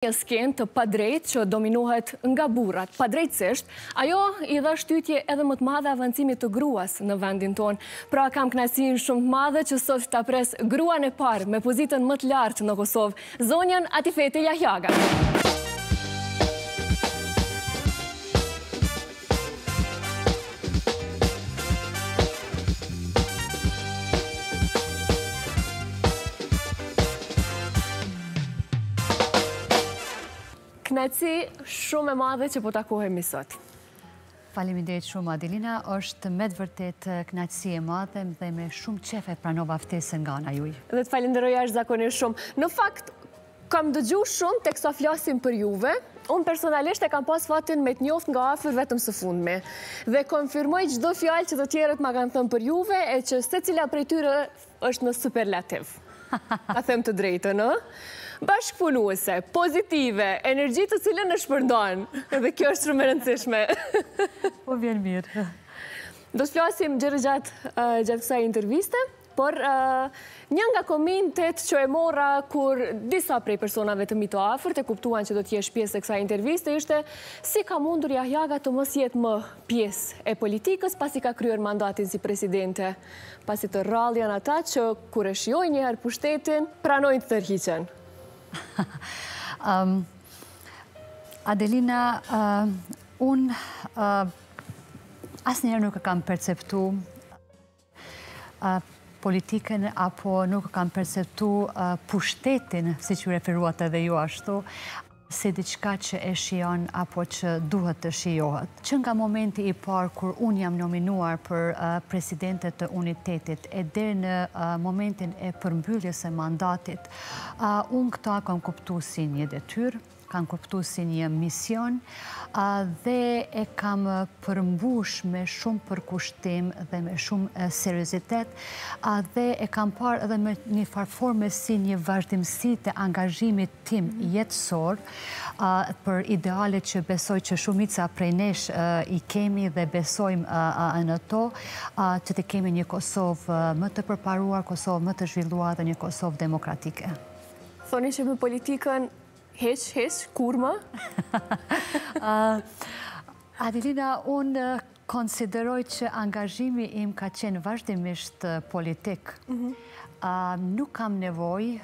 Një skenë të padrejt që dominohet nga burat. Padrejtësisht, ajo i dha shtytje edhe më të madhe avancimit të gruas në vendin tonë. Pra kam knasin shumë të madhe që sot të apres gruan e parë me pozitën më të lartë në Kosovë, zonjen Atifete Jahjaga. Meci, shumë e madhe që po takohemi sot. Faleminderit shumë, Adelina. është me të vërtet eh, knaqësi e madhe dhe me shumë qefe pranova ftesën nga ana juj. Dhe të falenderoj është zakonisht shumë. Në fakt, kam dëgju shumë të kësa flasim për juve. Unë personalisht e kam pas fatin me të njoft nga afer vetëm së fundme. Dhe konfirmoj gjdo fjallë që të tjerët ma kanë thëmë për juve e që se cila prej tyre është në superlativ. A them të drejtë, në? bashkëpunuese, pozitive, energji të cilën në shpërdojnë. dhe kjo është rëmë rëndësishme. Po vjen mirë. Do së flasim gjërë gjatë gjatë kësa interviste, por një nga komintet që e mora kur disa prej personave të mito afer të kuptuan që do t'jesh pjesë e kësa interviste, ishte si ka mundur jahjaga të mos jetë më pjesë e politikës pasi ka kryer mandatin si presidente, pasi të rraldhjan ata që kure shjoj njëherë pushtetin, pranojnë të tërhiqen. Adelina, unë asë njerë nuk e kam perceptu politikën apo nuk e kam perceptu pushtetin, si që referuat edhe ju ashtu, se diçka që e shion apo që duhet të shiohet. Që nga momenti i parë kur unë jam nominuar për presidentet të unitetit e dherë në momentin e përmbylljës e mandatit, unë këta kam kuptu si një detyrë, kanë kuptu si një mision dhe e kam përmbush me shumë përkushtim dhe me shumë seriositet dhe e kam parë edhe me një farforme si një vazhdimësi të angazhimit tim jetësor për idealet që besoj që shumica prej nesh i kemi dhe besojmë në to që të kemi një Kosovë më të përparuar, Kosovë më të zhvillua dhe një Kosovë demokratike. Thoni që me politikën Heç, heç, kur më? Adelina, unë konsideroj që angazhimi im ka qenë vazhdimisht politik. Mhm. Nuk kam nevoj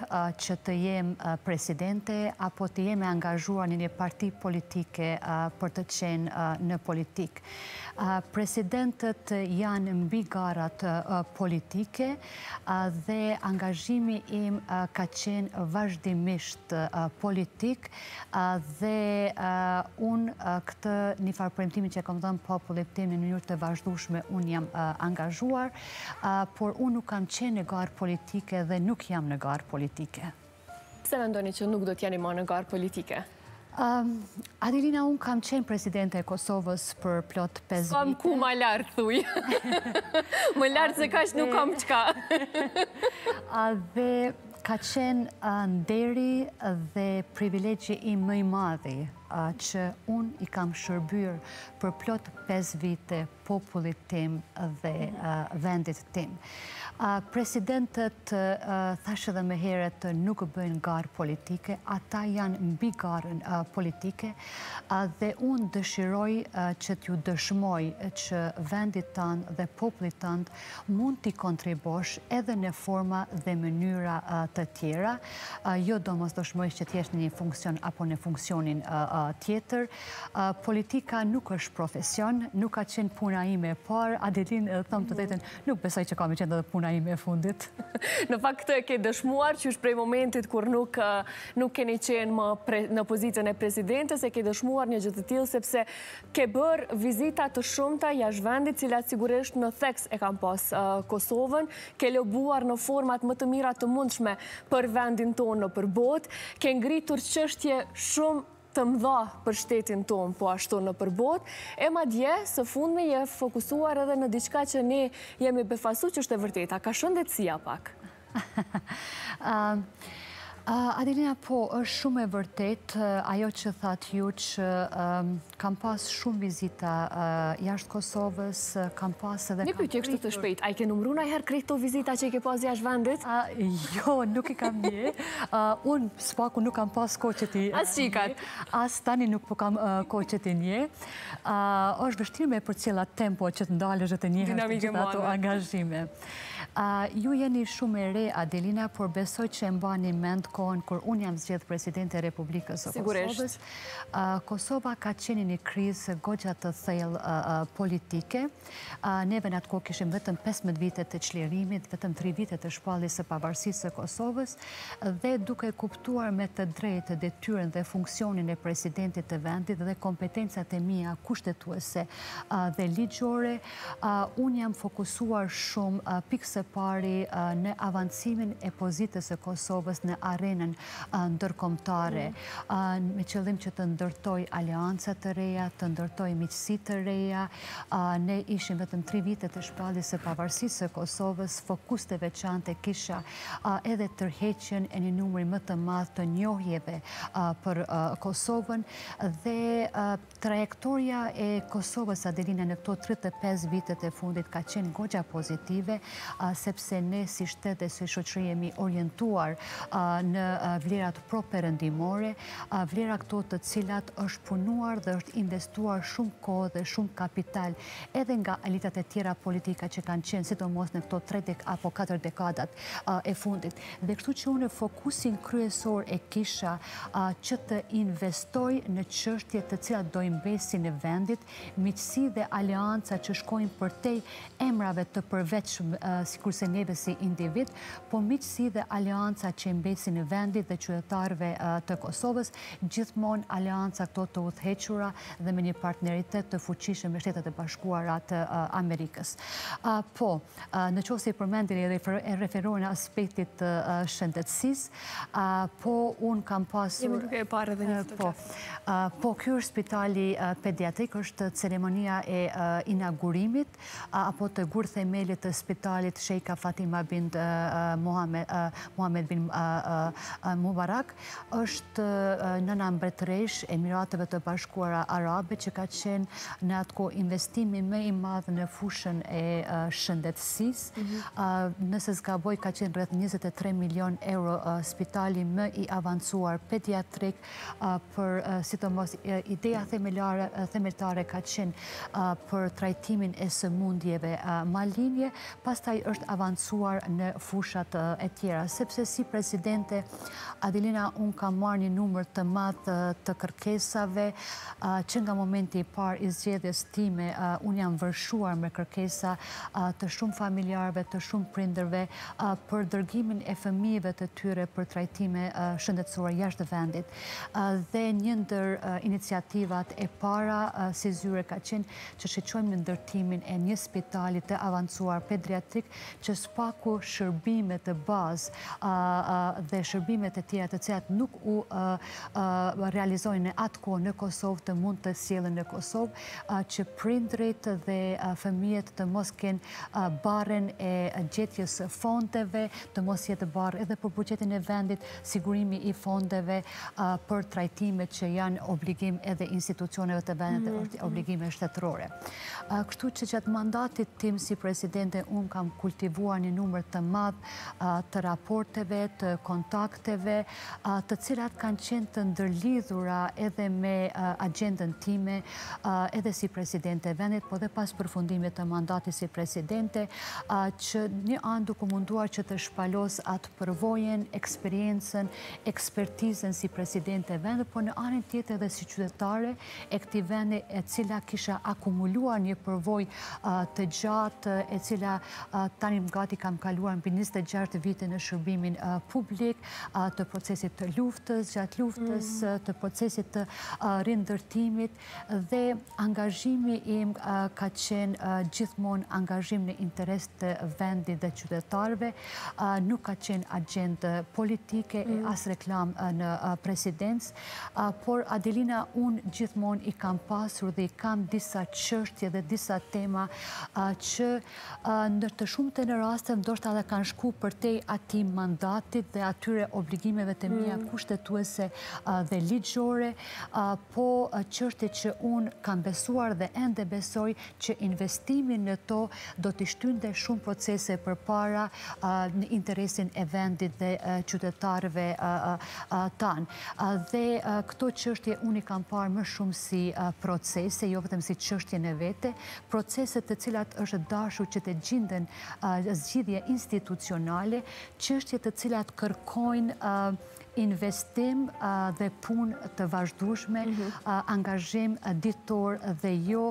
që të jem presidente apo të jem e angazhuar një një parti politike për të qenë në politikë presidentët janë mbi garat politike dhe angazhimi im ka qenë vazhdimisht politik dhe unë këtë një farë që kam kom dhëmë po në njërë të vazhdushme unë jam angazhuar, por unë nuk kam qenë në garë politike dhe nuk jam në garë politike. Se me ndoni që nuk do t'jani ma në garë politike? Adelina, unë kam qenë presidente e Kosovës për plot 5 vite. Kam ku ma lartë, thuj. Më lartë se kash nuk kam qka. Dhe ka qenë nderi dhe privilegje i mëj madhi që unë i kam shërbyrë për plot 5 vite popullit tim dhe vendit tim. Presidentët thashe dhe me heret nuk bëjnë garë politike, ata janë mbi garën politike dhe unë dëshiroj që t'ju dëshmoj që vendit tanë dhe poplit tanë mund t'i kontribosh edhe në forma dhe mënyra të tjera. Jo do mos dëshmoj që t'jesht një funksion apo në funksionin tjetër. Politika nuk është profesion, nuk ka qenë puna ime, por Adelin, thëmë të dhejten, mhm. nuk besoj që kam i qenë dhe puna puna me fundit. Në fakt këtë e ke dëshmuar që është prej momentit kur nuk keni qenë më në pozitën e prezidentës, e ke dëshmuar një gjithë të tilë, sepse ke bërë vizita të shumëta jash vendit, cila sigurisht në theks e kam pas Kosovën, ke lëbuar në format më të mirat të mundshme për vendin tonë në përbot, ke ngritur qështje shumë të mdha për shtetin tonë po ashtu në përbot, e ma dje së fund me je fokusuar edhe në diçka që ne jemi befasu që është e vërteta. Ka shëndetësia pak? Ha, ha, ha. Adelina, po, është shumë e vërtet, ajo që thatë ju që kam pas shumë vizita jashtë Kosovës, kam pas edhe... Një pyqe kështu të shpejt, a i ke numru në herë të vizita që i ke pas jashtë vendit? Jo, nuk i kam një, unë s'paku nuk kam pas koqeti nje. asë qikat, asë tani nuk po kam koqeti një, është vështirë me për cila tempo që të ndalështë të njëherë të gjitha të angazhime. Ju jeni shumë e re, Adelina, por besoj që e mba një mend kohën kër unë jam zjedhë presidente e Republikës o Kosovës. Kosova ka qeni një krizë gogjat të thejlë politike. Neve në atë kohë kishim vetëm 15 vitet të qlerimit, vetëm 3 vitet të shpallisë pavarësisë e Kosovës dhe duke kuptuar me të drejtë dhe tyren dhe funksionin e presidentit të vendit dhe kompetencat e mija kushtetuese dhe ligjore, unë jam fokusuar shumë pikës së pari në avancimin e pozitës e Kosovës në arenën ndërkomtare, me qëllim që të ndërtoj alianca të reja, të ndërtoj miqësi të reja, ne ishim vetëm tri vitet e shpallis e pavarësisë e Kosovës, fokus të veçante kisha edhe tërheqen e një numëri më të madhë të njohjeve për Kosovën dhe trajektoria e Kosovës adelina në këto 35 vitet e fundit ka qenë gogja pozitive, sepse ne si shtete se shoqëri jemi orientuar në vlerat properendimore, vlera këto të cilat është punuar dhe është investuar shumë kohë dhe shumë kapital edhe nga elitat e tjera politika që kanë qenë, si të mos në këto 3 apo 4 dekadat e fundit. Dhe këtu që une fokusin kryesor e kisha që të investoj në qështje të cilat do besi në vendit, miqësi dhe alianca që shkojnë për tej emrave të përveç si kurse neve si individ, po miqësi dhe alianca që imbesi në vendit dhe qëtëtarve të Kosovës, gjithmon alianca këto të uthequra dhe me një partneritet të fuqishë me shtetet e bashkuarat të Amerikës. Po, në që se i përmendin e referuar në aspektit të shëndetsis, po, unë kam pasur... Jemi duke e pare dhe një Po, kjo po, është spitali pediatrik, është ceremonia e inaugurimit, apo të gurë themelit të spitalit Shejka Fatima bin Muhammed bin Mubarak, është nëna e Emiratëve të bashkuara Arabe, që ka qenë në atëko investimi me i madhë në fushën e shëndetsis. Mhm. Nëse zgaboj, ka qenë rrët 23 milion euro spitali me i avancuar pediatrik për si të mos ideja themetare ka qenë për trajtimin e së mundjeve malinje, pastaj është avancuar në fushat eh, e tjera. Sepse si presidente, Adilina, unë ka marrë një numër të matë eh, të kërkesave, eh, që nga momenti i parë i zjedhjes time, unë jam vërshuar me kërkesa të shumë familjarve, të shumë prinderve, për dërgimin e fëmijive të tyre për trajtime shëndetsuar jashtë dhe vendit. Dhe njëndër iniciativat e para, si zyre ka qenë që shqeqojmë në ndërtimin e një spitalit të avancuar pediatrik që s'paku shërbimet të bazë dhe shërbimet e tjera të cilat nuk u realizojnë në atë kohë në Kosovë të mund të sjellën në Kosovë që prindrit dhe fëmijet të mos kenë barën e gjetjes fondeve, të mos jetë barë edhe për buqetin e vendit, sigurimi i fondeve për trajtimet që janë obligim edhe institucioneve të vendet dhe mm-hmm. obligime shtetërore. Kështu që gjatë mandatit tim si presidente, unë kam kushtu kultivuar një numër të madh të raporteve, të kontakteve, të cilat kanë qenë të ndërlidhura edhe me agendën time, edhe si presidente vendit, po dhe pas përfundimit të mandati si presidente, që një anë duku munduar që të shpalos atë përvojen, eksperiencen, ekspertizen si presidente vendit, po në anën tjetë edhe si qytetare e këti vendit e cila kisha akumuluar një përvoj të gjatë, e cila tani më gati kam kaluar në 26 vite në shërbimin publik, të procesit të luftës, gjatë luftës, mhm. të procesit të rindërtimit, dhe angazhimi im ka qenë gjithmonë angazhim në interes të vendit dhe qytetarve, nuk ka qenë agendë politike, mhm. as reklam në presidencë, por Adelina, unë gjithmonë i kam pasur dhe i kam disa qështje dhe disa tema që nërë të shumë shumët e në rastëm, do shta dhe kanë shku për te ati mandatit dhe atyre obligimeve të mija mm. kushtetuese dhe ligjore, po qërte që unë kanë besuar dhe ende besoj që investimin në to do të shtynde shumë procese për para në interesin e vendit dhe qytetarve tanë. Dhe këto qështje unë i kam parë më shumë si procese, jo vetëm si qështje në vete, proceset të cilat është dashu që të gjindën zgjidhje institucionale, qështje të cilat kërkojnë investim dhe pun të vazhdushme, mhm. angazhim ditor dhe jo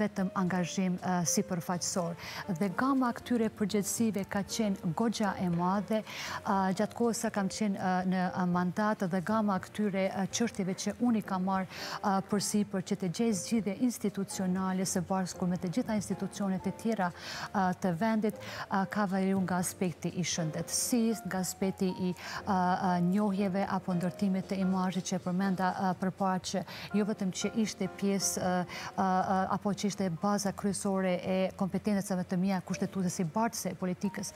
vetëm angazhim si përfaqësor. Dhe gama këtyre përgjëtsive ka qenë gogja e madhe, gjatë kohë sa kam qenë në mandat dhe gama këtyre qështive që unë i kam marë përsi për që të gjejtë gjithë institucionale së barsku me të gjitha institucionet e tjera të vendit, ka vajru nga aspekti i shëndetësis, nga aspekti i njohi rrugjeve apo ndërtimit të imajë që përmenda për parë që jo vetëm që ishte pjes apo që ishte baza kryesore e kompetenetësave të mija kushtetutës i bartës e politikës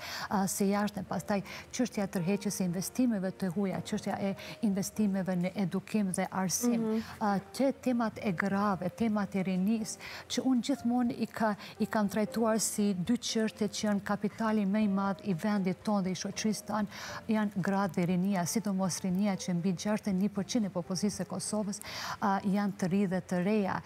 se jashtë në pastaj qështja tërheqës e investimeve të huja, qështja e investimeve në edukim dhe arsim mhm. që temat e grave temat e rinis që unë gjithmon i kam trajtuar si dy qështje që janë kapitali me i madh i vendit tonë dhe i shoqistan janë grad dhe rinia, si do mos pasrinia që mbi 61% e popozisë e Kosovës janë të rridhe të reja.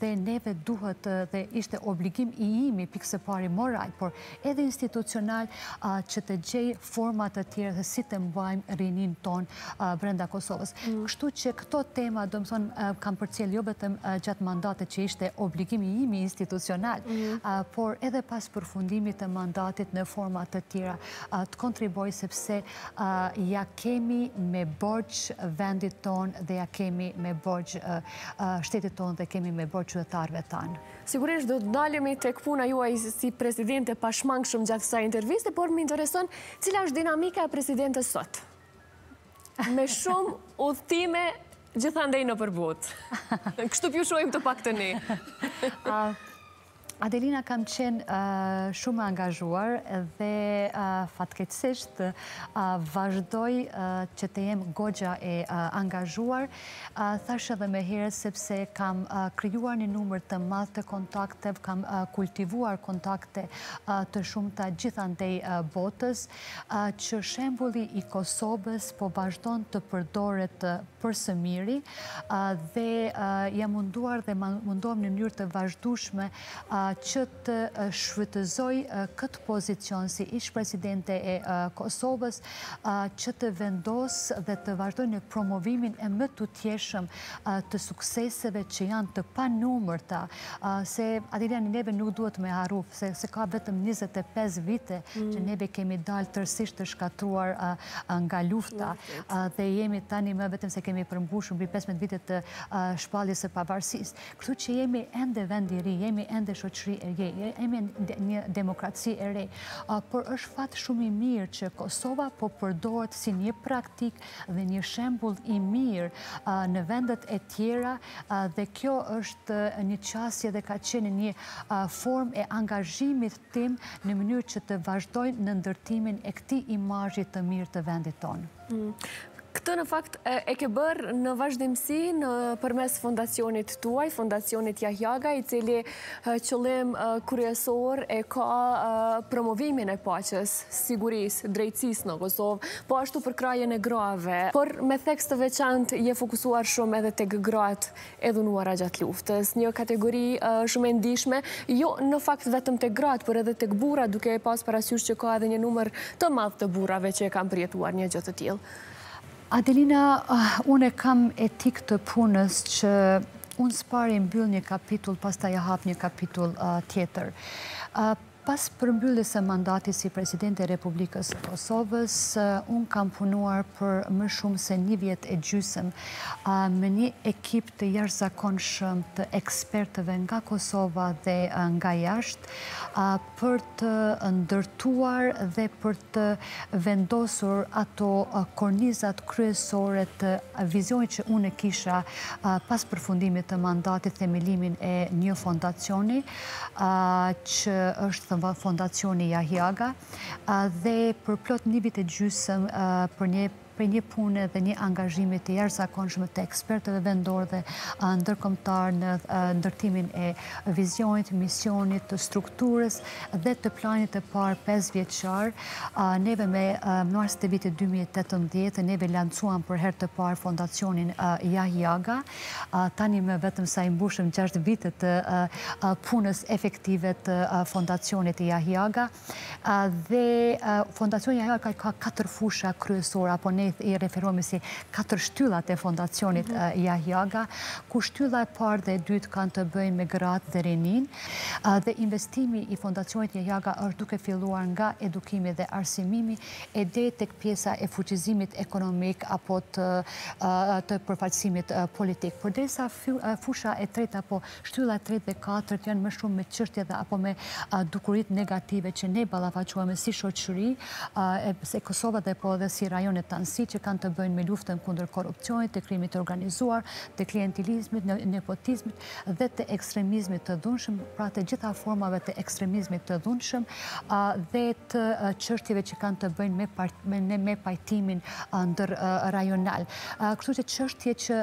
Dhe neve duhet dhe ishte obligim i imi pikse pari moral, por edhe institucional që të gjej format të tjere dhe si të mbajmë rinin ton brenda Kosovës. Mm. Kështu që këto tema, do më thonë, kam për cilë jo betëm gjatë mandatet që ishte obligim i imi institucional, mm. por edhe pas përfundimit të mandatit në format të tjera të kontriboj sepse ja kemi me borç vendit ton dhe ja kemi me borç eh, eh, shtetit ton dhe kemi me borç qëtëtarve tan. Sigurisht do të dalemi të këpuna juaj si presidente pashmangë shumë gjatë sa interviste, por më intereson cila është dinamika e presidentes sot? Me shumë udhtime gjithandej në përbut. Kështu pjushojmë të pak të ne. Adelina, kam qenë shumë angazhuar dhe fatkecisht vazhdoj që të jem gogja e angazhuar. Thashe dhe me herë sepse kam kryuar një numër të madhë të kontakte, kam kultivuar kontakte të shumë të gjithandej botës, që shembuli i Kosobës po vazhdon të përdoret për së miri dhe jam munduar dhe mundohem një njërë të vazhdushme të që të shfrytëzoj këtë pozicion si ish presidente e Kosovës, që të vendos dhe të vazhdoj në promovimin e më të tjeshëm të sukseseve që janë të pa numërta, se adilja në neve nuk duhet me harruf, se ka vetëm 25 vite mm. që neve kemi dalë tërsisht të shkatruar nga lufta dhe jemi tani më vetëm se kemi përmbushu mbi 15 vite të shpallisë e pavarsis. Këtu që jemi ende vendiri, jemi ende shoqenës shoqëri e re, eme një demokraci e re, por është fatë shumë i mirë që Kosova po përdohet si një praktik dhe një shembul i mirë në vendet e tjera dhe kjo është një qasje dhe ka qenë një form e angazhimit tim në mënyrë që të vazhdojnë në ndërtimin e këti imajit të mirë të vendit tonë. Mm. Këtë në fakt e ke bërë në vazhdimësi në përmes fondacionit tuaj, fondacionit Jahjaga, i cili qëllim kërjesor e ka promovimin e paches, siguris, drejtsis në Kosovë, po ashtu për krajën e grave. Por me thekst të veçant je fokusuar shumë edhe të gëgrat edhe në gjatë luftës. Një kategori shumë e ndishme, jo në fakt vetëm të gëgrat, por edhe të gëbura, duke e pas parasysh që ka edhe një numër të madhë të burave që e kam përjetuar një gjëtë tjilë. Adelina, uh, unë e kam etik të punës që unë së në mbyll një kapitull, pas ta ja hap një kapitull uh, tjetër. Uh, Pas përmbyllis e mandatis i Presidente Republikës Kosovës, eh, unë kam punuar për më shumë se një vjet e gjysëm eh, me një ekip të jërzakon shëmë të ekspertëve nga Kosova dhe eh, nga jashtë për të ndërtuar dhe për të vendosur ato kornizat kryesore të vizionit që unë e kisha pas përfundimit të mandatit themelimin e një fondacioni që është të fondacioni Jahiaga dhe për plot një vit e gjysëm për një për një punë dhe një angazhimit të jarë zakonshme të ekspertë dhe vendorë dhe ndërkomtar në ndërtimin e vizionit, misionit, të strukturës dhe të planit të parë 5 vjeqar. Neve me mërës të vitit 2018, neve lancuam për her të parë fondacionin Jahjaga. Tani me vetëm sa imbushëm 6 vitet të punës efektive të fondacionit Jahjaga. Dhe fondacionin Jahjaga ka 4 fusha kryesora, apo ne ne i referuemi si katër shtyllat e fondacionit Jahjaga, mhm. eh, ku shtylla e parë dhe dytë kanë të bëjnë me gratë dhe rinin, eh, dhe investimi i fondacionit Jahjaga është duke filluar nga edukimi dhe arsimimi e dhejt e këpjesa e fuqizimit ekonomik apo të eh, përfaqësimit politik. Por desa fusha e tretë apo shtylla e tretë dhe katërt janë më shumë me qështje dhe apo me dukurit negative që ne balafaquame si shoqëri se Kosova dhe po dhe si rajonet tanë përgjësi që kanë të bëjnë me luftën kundër korupcionit, të krimit të organizuar, të klientilizmit, nepotizmit dhe të ekstremizmit të dhunshëm, pra të gjitha formave të ekstremizmit të dhunshëm dhe të qështjeve që kanë të bëjnë me pajtimin ndër rajonal. Kështu që qështje që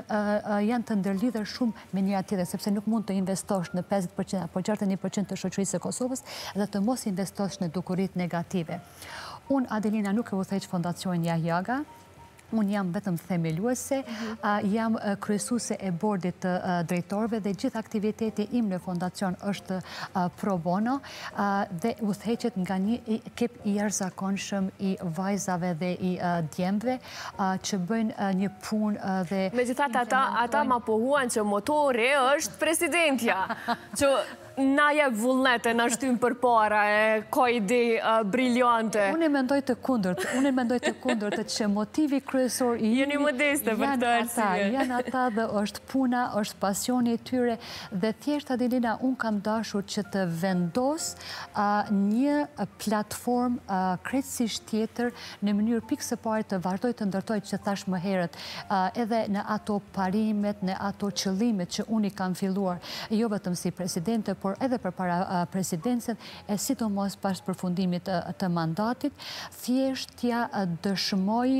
janë të ndërlidhër shumë me një atyre, sepse nuk mund të investosh në 50% apo 61% të shoqërisë e Kosovës dhe të mos investosh në dukurit negative. Unë, Adelina, nuk e vëthejqë fondacionja Jaga, unë jam vetëm themeluese, mhm. jam kryesuse e bordit të drejtorve dhe gjithë aktiviteti im në fondacion është pro bono dhe u theqet nga një kip i erzakonshëm i vajzave dhe i djemve që bëjnë një pun dhe... Me gjithat ata ma pohuan që motore është presidentja, që na je vullnete, na shtymë për para, e kojdi briljante. Unë i mendoj të kundërt, unë i mendoj të kundërt, të që motivi kryesor i... Jeni modeste për të arsime. Janë ata dhe është puna, është pasioni i tyre, dhe thjesht, Adilina, unë kam dashur që të vendos një platform kretësish tjetër në mënyrë pikë se pare të vartoj të ndërtoj që thash më herët, edhe në ato parimet, në ato qëlimet që unë i kam filluar, jo vetëm si presidente, por edhe për para presidencet, e si të mos pas për fundimit të mandatit, thjesht tja dëshmoj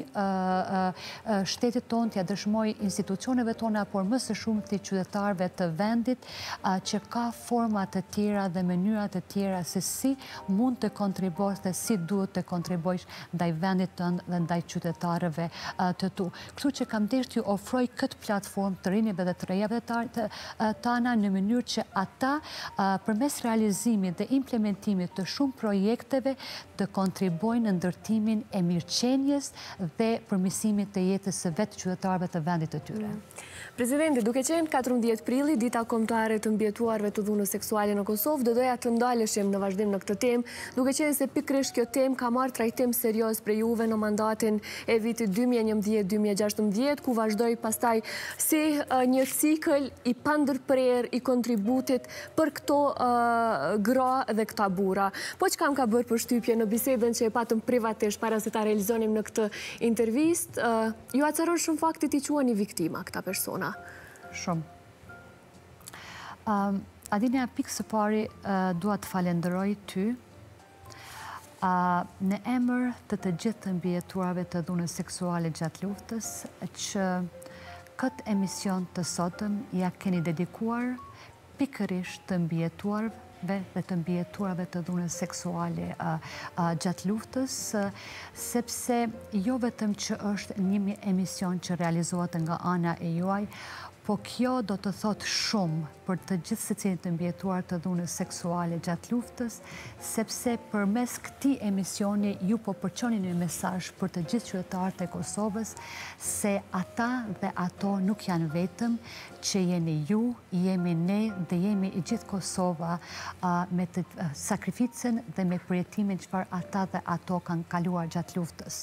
shtetit ton, tja dëshmoj institucioneve tona, por mësë shumë të qytetarve të vendit, që ka format të tjera dhe mënyrat të tjera se si mund të kontribosh dhe si duhet të kontribojsh ndaj vendit ton dhe ndaj qytetarëve të tu. Këtu që kam deshtë ju ofroj këtë platform të rinjeve dhe të rejeve të tana në mënyrë që ata përmes realizimit dhe implementimit të shumë projekteve të kontribojnë në ndërtimin e mirqenjes dhe përmisimit të jetës së vetë qytetarëve të vendit të tyre. Mm. Prezidenti, duke qenë 14 prili, dita komtare të mbjetuarve të dhunës seksuale në Kosovë, dhe doja të ndalëshem në vazhdim në këtë tem, duke qenë se pikrish kjo tem ka marrë trajtim serios për juve në mandatin e vitit 2011-2016, ku vazhdoj pastaj si një cikl i pandërprer i kontributit për këto gra dhe këta bura. Po që kam ka bërë për shtypje në bisedën që e patëm privatesh para se ta realizonim në këtë intervist, ju acaror shumë faktit i quani viktima këta person puna. Shumë. Ehm, Adinja, pikë së pari, duat të falenderoj ty në emër të të gjithë të mbjeturave të dhune seksuale gjatë luftës, që këtë emision të sotëm ja keni dedikuar pikërish të mbjeturave dhe të mbjeturave të dhune seksuale gjatë luftës, sepse jo vetëm që është një emision që realizohet nga ana e juaj, Po kjo do të thot shumë për të gjithë se cilin të mbjetuar të dhunës seksuale gjatë luftës, sepse për mes këti emisioni ju po përqoni një mesaj për të gjithë qytetarët e Kosovës, se ata dhe ato nuk janë vetëm që jeni ju, jemi ne dhe jemi i gjithë Kosova me të sakrificën dhe me përjetimin qëpar ata dhe ato kanë kaluar gjatë luftës.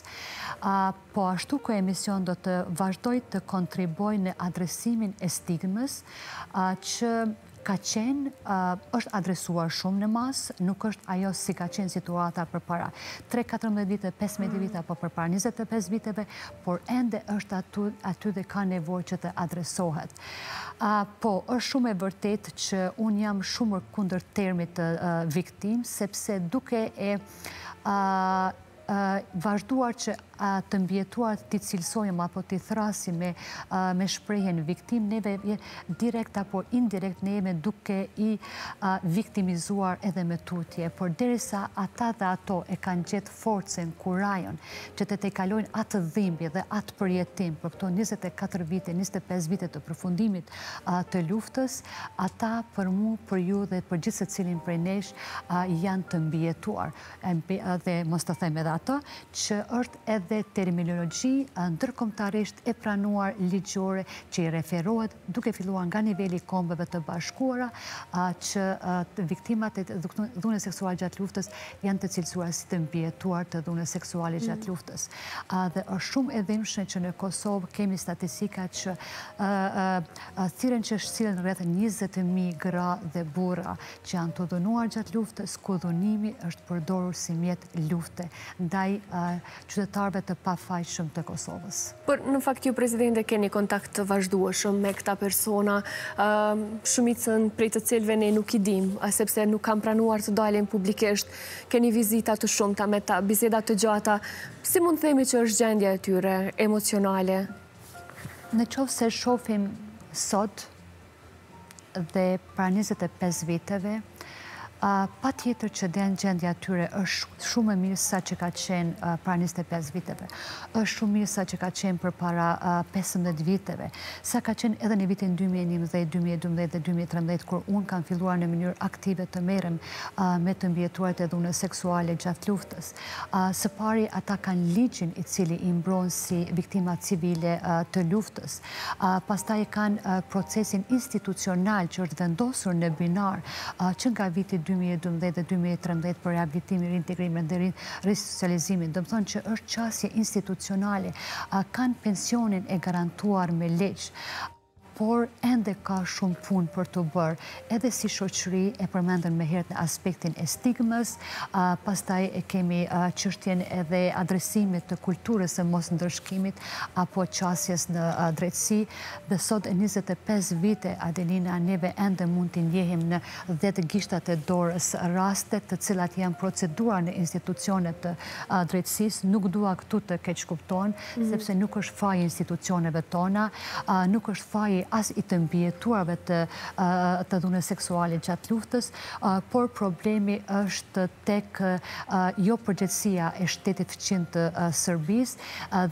Po ashtu kë emision do të vazhdoj të kontriboj në adresimin kuptimin e stigmës, që ka qenë, është adresuar shumë në masë, nuk është ajo si ka qenë situata për para. 3-14 vite, 5-15 mm. vite, apo për para 25 viteve, por ende është aty dhe ka nevoj që të adresohet. Po, është shumë e vërtet që unë jam shumë kunder termit të viktim, sepse duke e vazhduar që të mbjetuar të cilësojmë apo të thrasi me shprejhen viktim, neve direkt apo indirekt neve duke i viktimizuar edhe me tutje. Por derisa ata dhe ato e kanë gjithë forcen, kurajon, që të te kalojnë atë dhimbje dhe atë përjetim për këto 24 vite, 25 vite të përfundimit të luftës, ata për mu, për ju dhe për gjithë se cilin për nesh janë të mbjetuar. Dhe mos të them edhe ato, që është edhe dhe terminologi ndërkomtarisht e pranuar ligjore që i referohet duke filluar nga nivelli kombëve të bashkuara që viktimat e dhune seksual gjatë luftës janë të cilësuar si të mbjetuar të dhune seksuali gjatë mm. luftës. Dhe është shumë edhimshën që në Kosovë kemi statistika që thiren që shqilën rreth 20.000 gra dhe bura që janë të dhunuar gjatë luftës, ku dhunimi është përdorur si mjetë lufte. Ndaj qytetarve shtetet të pafajshëm të Kosovës. Për në fakt ju, prezidente, keni kontakt të shumë me këta persona, shumicën prej të cilve ne nuk i dim, sepse nuk kam pranuar të dalin publikesht, keni vizita të shumëta me ta, bizedat të gjata, si mund themi që është gjendja e tyre, emocionale? Në qovë se shofim sot dhe pra 25 viteve, pa tjetër që denë gjendja tyre është shumë e mirë sa që ka qenë pra 25 viteve, është shumë mirë sa që ka qenë për para 15 viteve, sa ka qenë edhe në vitin 2011, 2012 dhe 2013, kur unë kanë filluar në mënyrë aktive të merem me të mbjetuarit edhe unë seksuale gjatë luftës. Së pari, ata kanë ligjin i cili imbron si viktima civile të luftës. Pasta i kanë procesin institucional që është vendosur në binar që nga vitit 2012 2013 për reabilitimi, reintegrimin dhe resocializimin. Dëmë thonë që është qasje institucionale a kanë pensionin e garantuar me leqë por ende ka shumë pun për të bërë. Edhe si shoqëri e përmendën me herët në aspektin e stigmës, pastaj e kemi qështjen edhe adresimit të kulturës e mos ndërshkimit, apo qasjes në drejtsi. Dhe sot e 25 vite, Adelina, neve ende mund të njehim në 10 gishtat e dorës rastet të cilat janë proceduar në institucionet të drejtsis. Nuk dua këtu të keqkupton, mhm. sepse nuk është faj institucioneve tona, nuk është faj as i të mbjetuarve të të dhune seksualin qatë luftës, por problemi është tek jo përgjëtsia e shtetit fëqinë të sërbis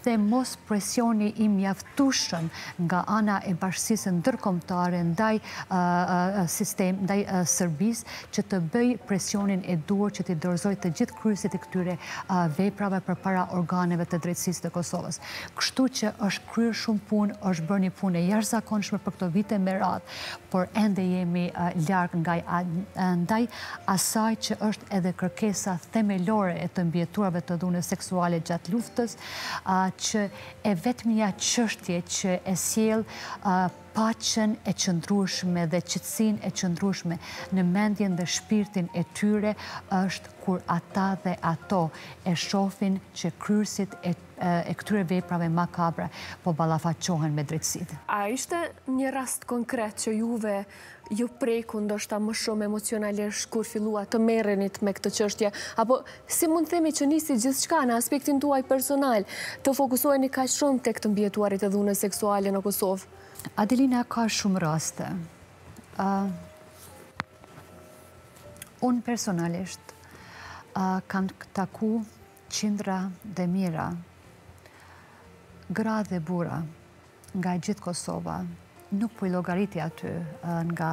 dhe mos presjoni i mjaftushën nga ana e bashkësisë në ndaj sistem, ndaj sërbis që të bëj presjonin e duor që të dorëzoj të gjithë kryesit e këtyre vejprave për para organeve të drejtsisë të Kosovës. Kështu që është kryër shumë pun, është bërë një pun e jashtë zakon nevojshme për këto vite me radhë, por ende jemi ljarë nga i asaj që është edhe kërkesa themelore e të mbjeturave të dhune seksuale gjatë luftës, që e vetëmija qështje që e siel pachen e qëndrushme dhe qëtsin e qëndrushme në mendjen dhe shpirtin e tyre është kur ata dhe ato e shofin që kryrësit e këtyre veprave makabra po balafaqohen me drejtsit. A ishte një rast konkret që juve ju preku ndoshta më shumë emocionalisht kur filua të merenit me këtë qështje? Apo si mund themi që nisi gjithë shka në aspektin tuaj personal të fokusohen i ka shumë të këtë mbjetuarit e dhune seksuale në Kosovë? Adelina, ka shumë raste. Unë personalisht kanë taku qindra dhe mira, gra dhe bura, nga gjithë Kosova, nuk për logaritja aty nga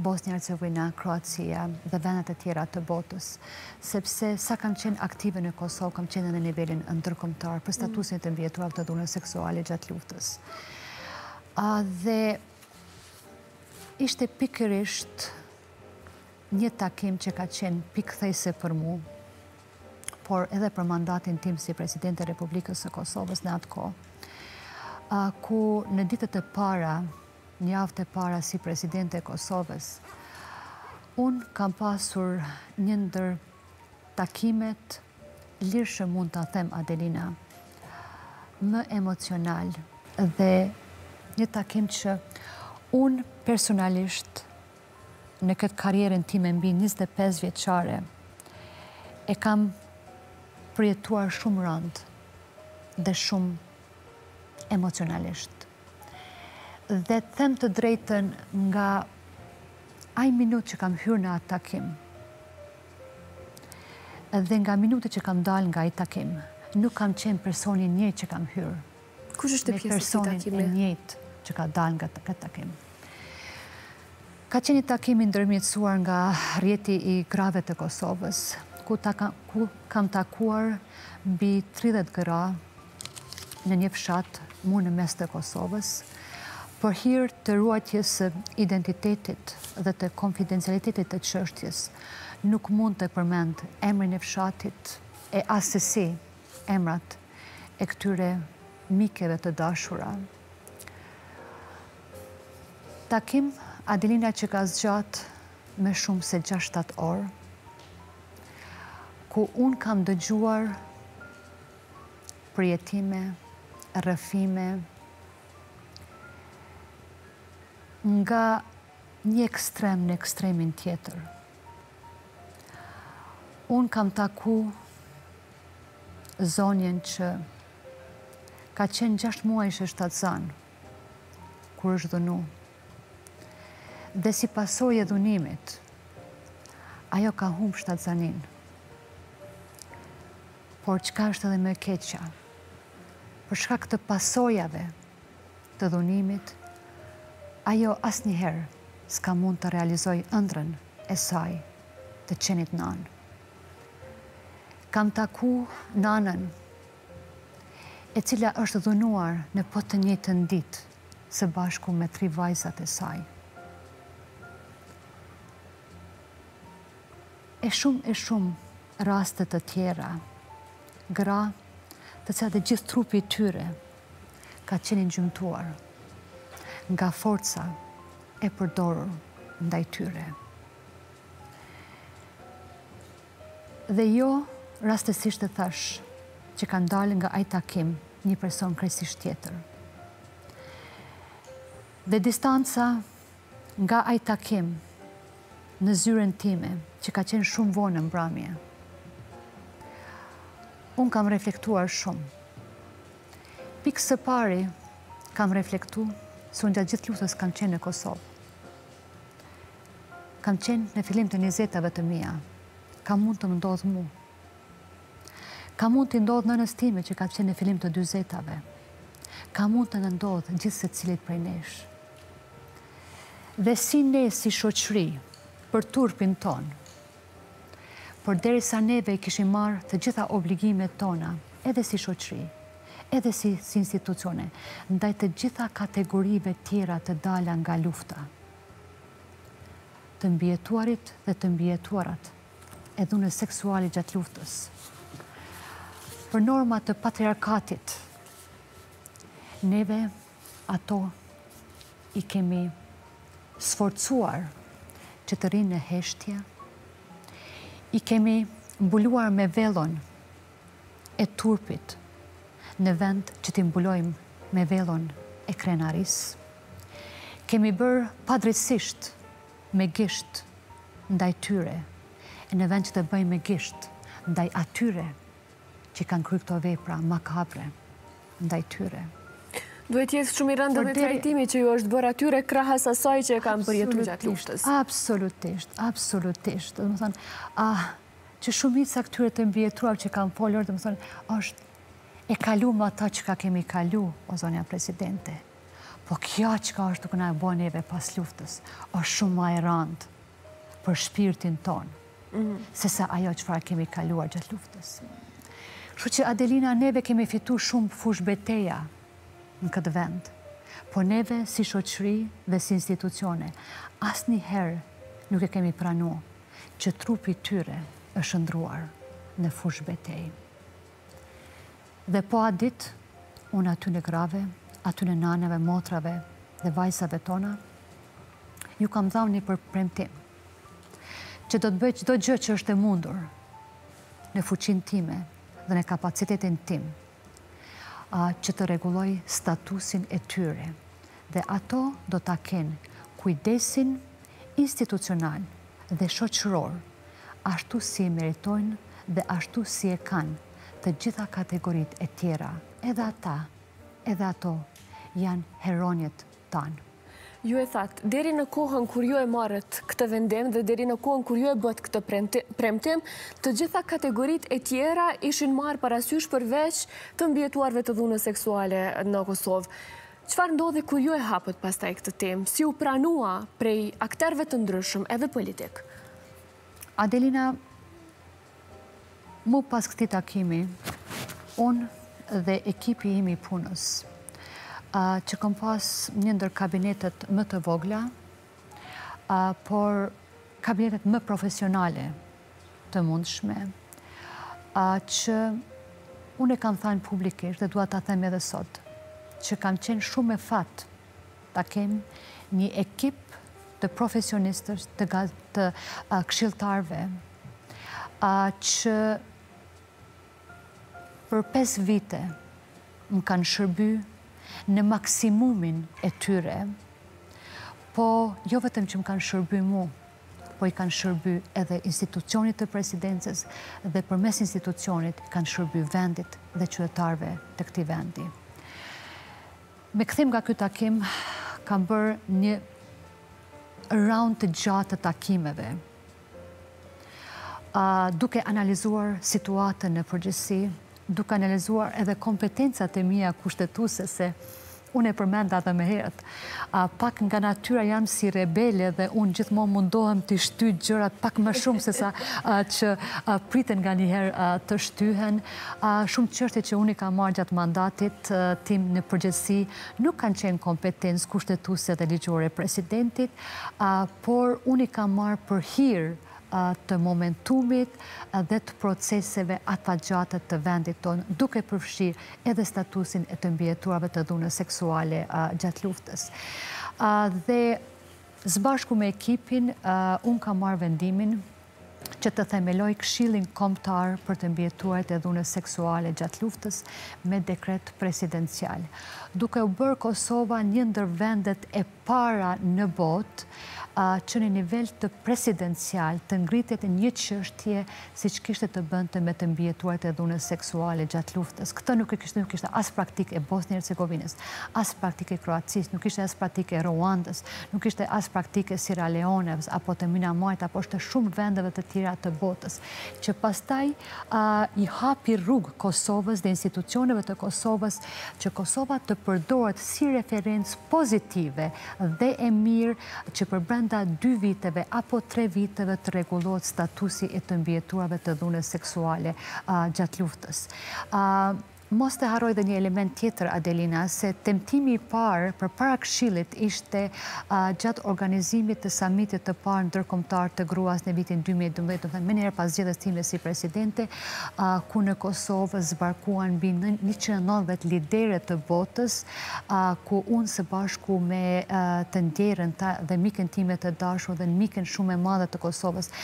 bosnia hercegovina Kroacija dhe vendet e tjera të botës, sepse sa kanë qenë aktive në Kosovë, kam qenë në nivelin ndërkomtar për statusin të mbjetuar të dhune seksuali gjatë luftës. Dhe ishte pikërisht një takim që ka qenë pikëthejse për mu, por edhe për mandatin tim si President e Republikës e Kosovës në atë ko, ku në ditët e para, një aftë e para si President e Kosovës, unë kam pasur një ndër takimet, lirë shë mund të them Adelina, më emocional dhe një takim që unë personalisht në këtë karjerën ti me mbi 25 vjeqare e kam përjetuar shumë rënd dhe shumë emocionalisht. Dhe them të drejten nga aj minut që kam hyrë në atë takim dhe nga minut që kam dalë nga i takim nuk kam qenë personin një që kam hyrë. Kush është të pjesë të takime? Me personin e që ka dalë nga të këtë takim. Ka që një takim i ndërmjëtsuar nga rjeti i grave të Kosovës, ku kam takuar bi 30 gra në një fshat mu në mes të Kosovës, për hirë të ruatjes identitetit dhe të konfidencialitetit të qështjes, nuk mund të përmend emrin e fshatit e asesi emrat e këtyre mikeve të dashura, takim Adelina që ka zgjatë me shumë se 6-7 orë, ku unë kam dëgjuar prijetime, rëfime, nga një ekstrem në ekstremin tjetër. Unë kam taku zonjen që ka qenë 6 muaj që është atë zanë, kur është dhënu, dhe si pasoj e dhunimit, ajo ka humë shtatë zanin. Por qka është edhe me keqa, për shka këtë pasojave të dhunimit, ajo asë njëherë s'ka mund të realizoj ëndrën e saj të qenit nanë. Kam taku nanën, e cila është dhunuar në potë njëtë nditë se bashku me tri vajzat e sajë. e shumë e shumë rastet të tjera, gra, të cilat e gjithë trupi i tyre ka qenë gjumëtuar nga forca e përdorur ndaj tyre. Dhe jo rastesisht të thash që kanë dalë nga ajta takim një person kresisht tjetër. Dhe distanca nga ajta takim në zyren time, që ka qenë shumë vonë në mbramje, unë kam reflektuar shumë. Pikë së pari, kam reflektu së unë gjatë gjithë lutës kam qenë në Kosovë. Kam qenë në filim të njëzetave të mija. Kam mund të më ndodhë mu. Kam mund të ndodhë në nëstime që kam qenë në filim të dyzetave. Kam mund të në ndodhë gjithë se cilit prej nesh. Dhe si ne si shoqëri, për turpin ton. Por deri sa neve kishim marë të gjitha obligimet tona, edhe si shoqri, edhe si institucione, ndaj të gjitha kategorive tjera të dalja nga lufta, të mbjetuarit dhe të mbjetuarat, edhe në seksuali gjatë luftës, për norma të patriarkatit, neve ato i kemi sforcuar që të rinë në heshtja, i kemi mbuluar me velon e turpit në vend që ti mbulojmë me velon e krenaris, kemi bërë padrësisht me gisht ndaj tyre, e në vend që të bëjmë me gisht ndaj atyre që kanë krypto vepra makabre ndaj tyre. Duhet jetë shumë i rëndë dhe trajtimi që ju është bërë atyre krahës asaj që e kam përjetu gjatë luftës. Absolutisht, absolutisht. Dhe më thonë, që shumit sa këtyre të mbjetruar që kam folër, dhe më thonë, është e kalu më ata që ka kemi kalu, o zonja presidente. Po kja që ka është të këna e bojnjeve pas luftës, është shumë ma i rëndë për shpirtin tonë, mhm. se sa ajo që farë kemi kaluar gjatë luftës. Shë që Adelina, neve kemi fitu shumë fushbeteja, në këtë vend. Por neve si shoqëri dhe si institucione, asë një herë nuk e kemi pranu që trupi tyre është ndruar në fushë betej. Dhe po adit, unë aty në grave, aty në naneve, motrave dhe vajsave tona, ju kam dhamë një përpremtim, që do të bëj që do gjë që është e mundur në fuqin time dhe në kapacitetin tim që të reguloj statusin e tyre dhe ato do të kenë kujdesin institucional dhe shoqëror ashtu si e meritojnë dhe ashtu si e kanë të gjitha kategorit e tjera edhe ata edhe ato janë heronjet tanë. Ju e thatë, deri në kohën kur ju e marët këtë vendim dhe deri në kohën kur ju e bët këtë premtim, të gjitha kategorit e tjera ishin marë parasysh përveç të mbjetuarve të dhune seksuale në Kosovë. Qëfar ndodhe kur ju e hapët pasta e këtë tem? Si u pranua prej akterve të ndryshëm edhe politik? Adelina, mu pas këti takimi, unë dhe ekipi imi punës, që kom pas një ndër kabinetet më të vogla, por kabinetet më profesionale të mundshme, që unë e kam thanë publikisht dhe duat të them edhe sot, që kam qenë shumë e fatë të kemë një ekip të profesionistës të kshiltarve, që për 5 vite më kanë shërbyë në maksimumin e tyre, po jo vetëm që më kanë shërby mu, po i kanë shërby edhe institucionit të presidencës dhe për mes institucionit kanë shërby vendit dhe qëtëtarve të këti vendi. Me këthim nga këtë takim, kam bërë një round të gjatë të takimeve, duke analizuar situatën në përgjësi, duke analizuar edhe kompetencat e mija kushtetuse se unë e përmenda dhe me herët, pak nga natyra jam si rebele dhe unë gjithmo mundohem të shty gjërat pak më shumë se sa që priten nga njëherë të shtyhen. Shumë qërte që unë i ka marrë gjatë mandatit tim në përgjësi, nuk kanë qenë kompetens kushtetuse dhe ligjore presidentit, por unë i ka marrë për hirë të momentumit dhe të proceseve atfagjatët të vendit tonë, duke përfshirë edhe statusin e të mbjeturave të dhune seksuale gjatë luftës. Dhe zbashku me ekipin, unë ka marë vendimin që të themeloj këshilin komptar për të mbjetuar të dhune seksuale gjatë luftës me dekret presidencial. Duke u bërë Kosova një ndër vendet e para në botë, që një nivel të presidencial të ngritit një qështje si që kishtë të bëndë të me të mbjetuar të dhune seksuale gjatë luftës. Këtë nuk kishtë as praktik e Bosnia e Cegovinës, as praktik e Kroacis, nuk kishtë as praktik e Rwandës, nuk kishtë as praktik e Sierra Leone, apo të Minamajt, apo është të shumë vendeve të tjera të botës. Që pastaj i hapi rrugë Kosovës dhe institucioneve të Kosovës që Kosovat të përdojt si referencë pozitive dhe e mirë që përbrend brenda dy viteve apo tre viteve të regulot statusi e të mbjetuave të dhune seksuale gjatë luftës. Mos të haroj dhe një element tjetër, Adelina, se temtimi i parë për para këshilit ishte gjatë organizimit të samitit të parë në dërkomtar të gruas në vitin 2012, me njërë pas gjithës time si presidente, ku në Kosovë zbarkuan bë 190 lidere të botës, ku unë së bashku me të ndjerën dhe mikën time të dashu dhe në mikën shumë e madhe të Kosovës,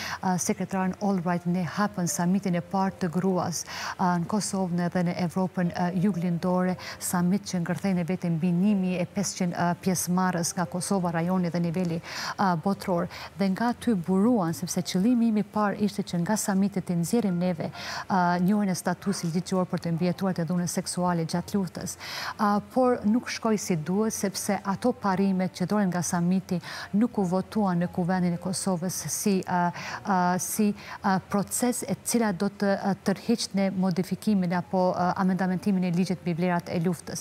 sekretarën Allright në hapën samitin e parë të gruas në Kosovë në dhe në Evropë, grupën juglindore samit që ngërthejnë e vetën binimi e 500 pjesë marës nga Kosova rajoni dhe nivelli botror. Dhe nga ty buruan, sepse qëlimi imi par ishte që nga samitit të nëzirim neve njojnë e statusi ligjor për të mbjetuar të dhune seksuale gjatë luftës. Por nuk shkoj si duhet, sepse ato parimet që dorën nga samiti nuk u votuan në kuvenin e Kosovës si proces e cila do të tërheqë në modifikimin apo amendamentin komentimin e ligjit për blerat e luftës.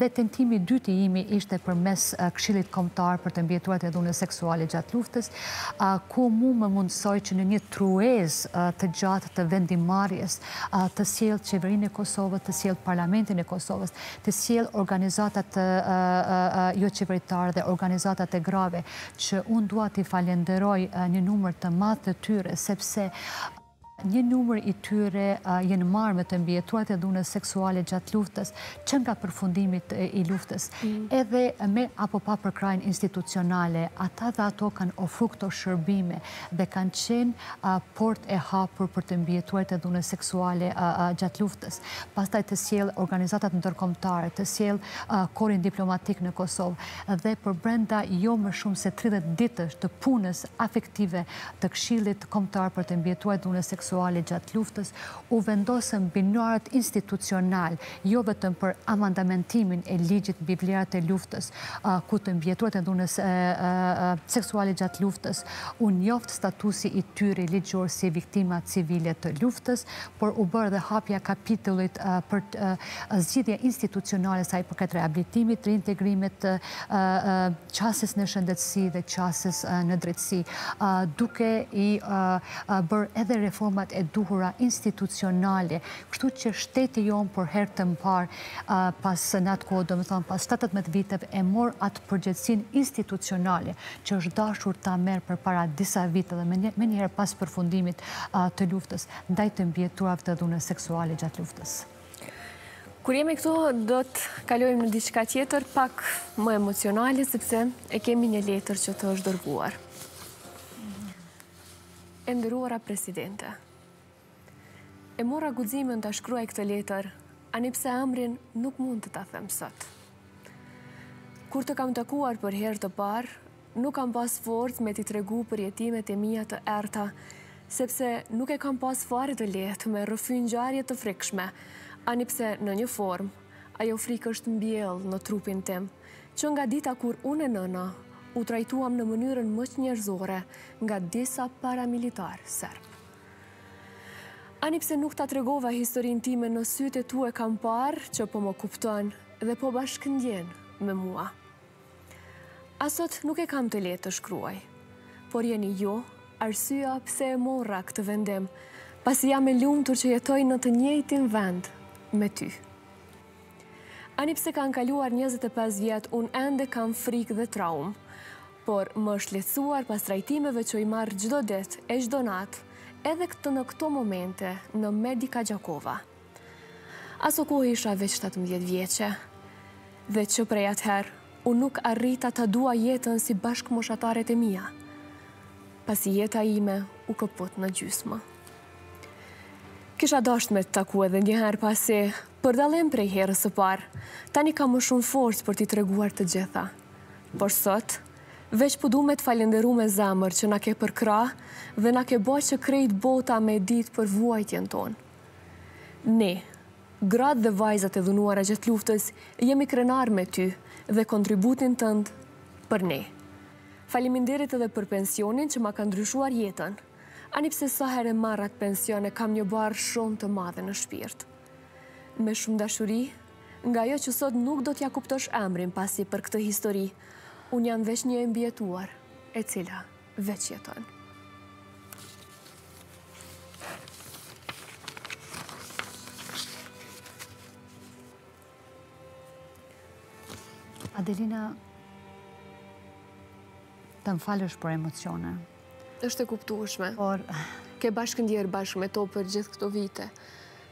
Dhe tentimi dyti jemi ishte për mes këshilit komtar për të mbjeturat e dhune seksuale gjatë luftës, ku mu më mundësoj që në një truez të gjatë të vendimarjes të sjellë qeverin e Kosovës, të sjellë parlamentin e Kosovës, të sjellë organizatat jo qeveritarë dhe organizatat e grave, që unë duat i falenderoj një numër të matë të tyre, sepse një numër i tyre jenë marrë me të mbjetuat e dhune seksuale gjatë luftës, që nga përfundimit i luftës, mm. edhe me apo pa përkrajnë institucionale, ata dhe ato kanë ofru këto shërbime dhe kanë qenë port e hapur për të mbjetuat e dhune seksuale gjatë luftës. Pastaj të siel organizatat në tërkomtare, të siel korin diplomatik në Kosovë dhe për brenda jo më shumë se 30 ditës të punës afektive të këshillit komtar për të mbjetuat dhune seksuale seksuale gjatë luftës, u vendosën binarët institucional, jo vetëm për amandamentimin e ligjit biblijarët e luftës, ku të mbjetuat e dhunës seksuale gjatë luftës, u njoftë statusi i tyri ligjur si viktimat civile të luftës, por u bërë dhe hapja kapitullit për zgjidhja institucionale saj për këtë rehabilitimit, reintegrimit qasës në shëndetësi dhe qasës në drejtësi, duke i bërë edhe reformë normat e duhura institucionale, kështu që shteti jonë për herë të mpar pas në atë kodë, më thonë, pas 17 vitev e mor atë përgjëtsin institucionale që është dashur ta merë për para disa vite dhe me njëherë pas përfundimit të luftës, ndaj të mbjeturav të dhune seksuale gjatë luftës. Kur jemi këto, do të kalojmë në diqka tjetër, pak më emocionali, sepse e kemi një letër që të është dërguar. Endëruara presidente. E mora guzimin të shkruaj këtë letër, anipse emrin nuk mund të të them sot. Kur të kam takuar për herë të parë, nuk kam pas forët me t'i tregu për jetimet e mija të erta, sepse nuk e kam pas fare të letë me rëfynjarje të frikshme, anipse në një formë, ajo frikë është mbjellë në trupin tim, që nga dita kur unë e nëna, u trajtuam në mënyrën mështë njërzore nga disa paramilitarë serbë. Ani pse nuk ta tregova historin timen në sytë e tue kam parë që po më kuptonë dhe po bashkëndjen me mua. Asot nuk e kam të letë të shkruaj, por jeni jo arsyja pse e morra këtë vendem, pasi jam e tërë që jetoj në të njëjtin vend me ty. Ani pse kanë kaluar 25 vjetë, unë ende kam frikë dhe traumë, por më shletësuar pas trajtimeve që i marë gjdo detë e gjdo natë, edhe këtë në këto momente në Medika Gjakova. Aso ku isha veç 17 vjeqe, dhe që prej atëherë, unë nuk arrita të dua jetën si bashkë moshataret e mija, pasi jeta ime u këpot në gjysmë. Kisha dasht me të taku edhe njëherë pasi, për dalem prej herës e parë, tani ka më shumë forës për t'i të reguar të gjitha. Por sot, veç përdu me të falenderu me zamër që na ke përkra, dhe na ke bëjt që krejt bota me dit për vuajtjen ton. Ne, grad dhe vajzat e dhunuara gjithë luftës, jemi krenar me ty dhe kontributin tëndë për ne. Faliminderit edhe për pensionin që ma ka ndryshuar jetën, ani pse sahere marrat pensione kam një barë shumë të madhe në shpirt. Me shumë dashuri, nga jo që sot nuk do t'ja kuptosh emrin pasi për këtë histori, unë janë veç një e mbjetuar, e cila veç jetonë. Adelina, të më falësh për emocione. Êshtë e kuptuashme. Por... Ke bashkë ndjerë bashkë me to për gjithë këto vite.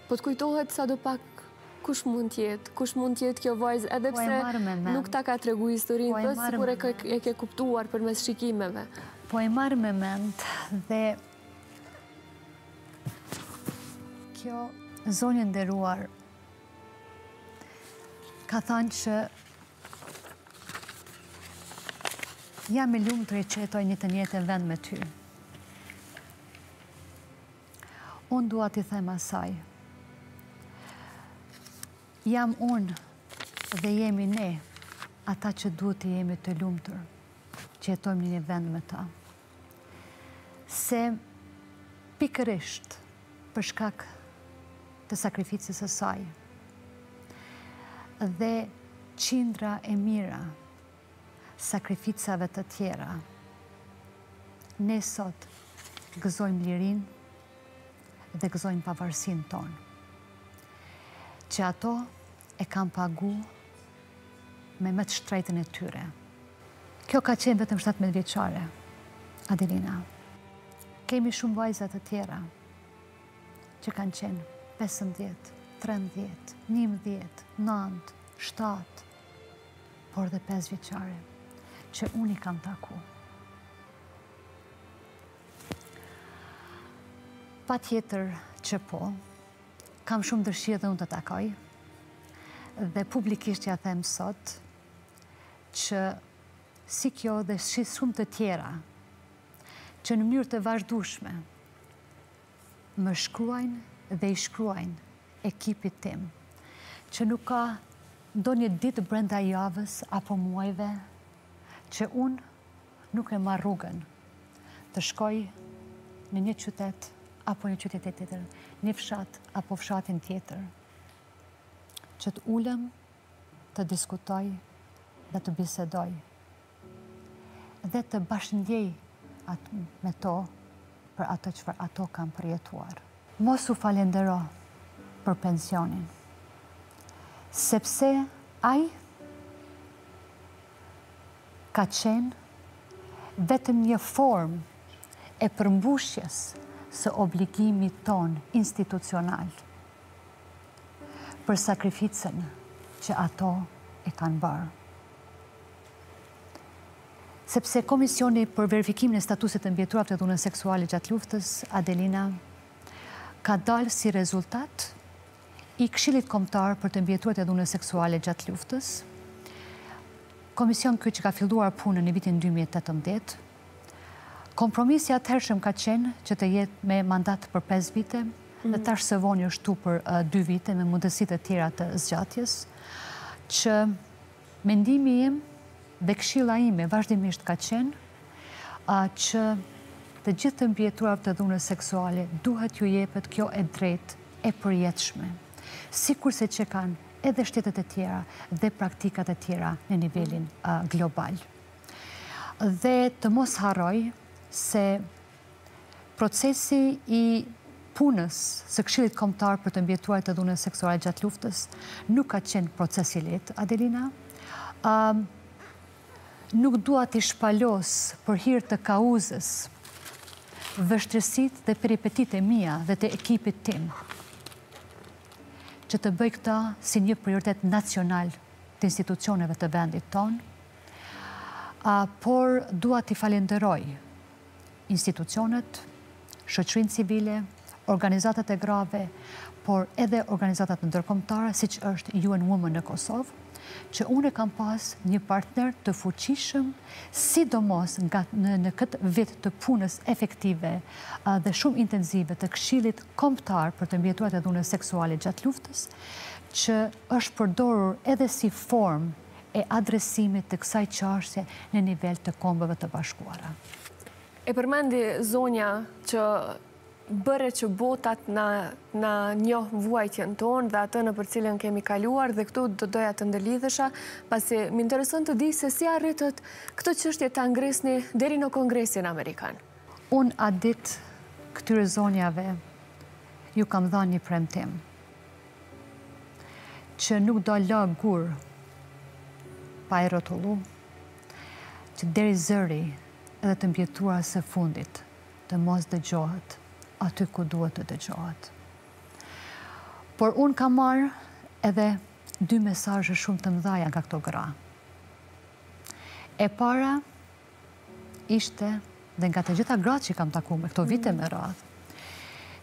Po të kujtohet sa do pak kush mund tjetë, kush mund tjetë kjo vajzë, edhe po pse nuk ta ka tregu historinë të, si kur e ke kuptuar për mes shikimeve. Po e marë me mend dhe kjo zonjë nderuar ka thanë që jam i lumë të reqetoj një të njëtë e vend me ty. Unë dua t'i thema saj. Jam unë dhe jemi ne ata që duhet të jemi të lumë tërë që jetojmë një vend me ta. Se pikërisht përshkak të sakrificës e saj dhe qindra e mira sakrificave të tjera. Ne sot gëzojmë lirin dhe gëzojmë pavarësin ton. Që ato e kam pagu me më të shtrejtën e tyre. Kjo ka qenë vetëm 17 vjeqare, Adelina. Kemi shumë vajzat të tjera që kanë qenë 15, 13, 11, 9, 7, por dhe 5 vjeqare që unë i kam taku. Pa tjetër që po, kam shumë dërshirë dhe unë të takoj, dhe publikisht ja them sot, që si kjo dhe shi shumë të tjera, që në mjërë të vazhdushme, më shkruajnë dhe i shkruajnë ekipit tim, që nuk ka do një ditë brenda javës apo muajve, që unë nuk e marrë rrugën të shkoj në një qytet apo një qytet e tjetër, një fshat apo fshatin tjetër, që të ulem të diskutoj dhe të bisedoj dhe të bashkëndjej me to për ato që për ato kam përjetuar. Mosu falendero për pensionin, sepse ajë ka qenë vetëm një form e përmbushjes së obligimit ton institucional për sakrificën që ato e kanë bërë. Sepse Komisioni për verifikim në statuset të mbjeturat të dhune seksuale gjatë luftës, Adelina, ka dalë si rezultat i Kshilit Komtar për të mbjeturat të dhune seksuale gjatë luftës, komision këtë që ka filluar punë në vitin 2018, kompromisi hershëm ka qenë që të jetë me mandat për 5 vite, dhe mhm. tash se voni është tu për 2 vite me mundësit e tjera të zgjatjes, që mendimi im dhe këshila ime vazhdimisht ka qenë që të gjithë të mbjeturat të dhune seksuale duhet ju jepet kjo e drejt e përjetëshme. Sikur se që kanë edhe shtetet e tjera dhe praktikat e tjera në nivelin global. Dhe të mos haroj se procesi i punës së këshilit komtar për të mbjetuar të dhune seksuale gjatë luftës nuk ka qenë procesi let, Adelina. Nuk dua të shpalos për hirtë të kauzës vështërësit dhe peripetit e mija dhe të ekipit tim që të bëj këta si një prioritet nacional të institucioneve të vendit ton, por dua t'i falenderoj institucionet, shëqrinë civile, organizatet e grave, por edhe organizatet nëndërkomtare, si që është UN Women në Kosovë, që unë e kam pas një partner të fuqishëm, sidomos nga në këtë vit të punës efektive dhe shumë intenzive të këshilit komptar për të mbjetuat e dhune seksuale gjatë luftës, që është përdorur edhe si form e adresimit të kësaj qarëse në nivel të kombëve të bashkuara. E përmendi zonja që bërë që botat në njohë vuajtjen tonë dhe atë në për cilën kemi kaluar dhe këtu do doja të ndëllidhësha, pasi më interesën të di se si arritët këtë qështje të angresni deri në kongresin Amerikan. Unë adit këtyre zonjave ju kam dha një premtim që nuk do lëgur gurë pa e rotullu që deri zëri edhe të mbjetua se fundit të mos dhe gjohët aty ku duhet të të Por unë ka marë edhe dy mesajë shumë të mdhaja nga këto gra. E para ishte dhe nga të gjitha gra që i kam taku me këto mm. vite me rath,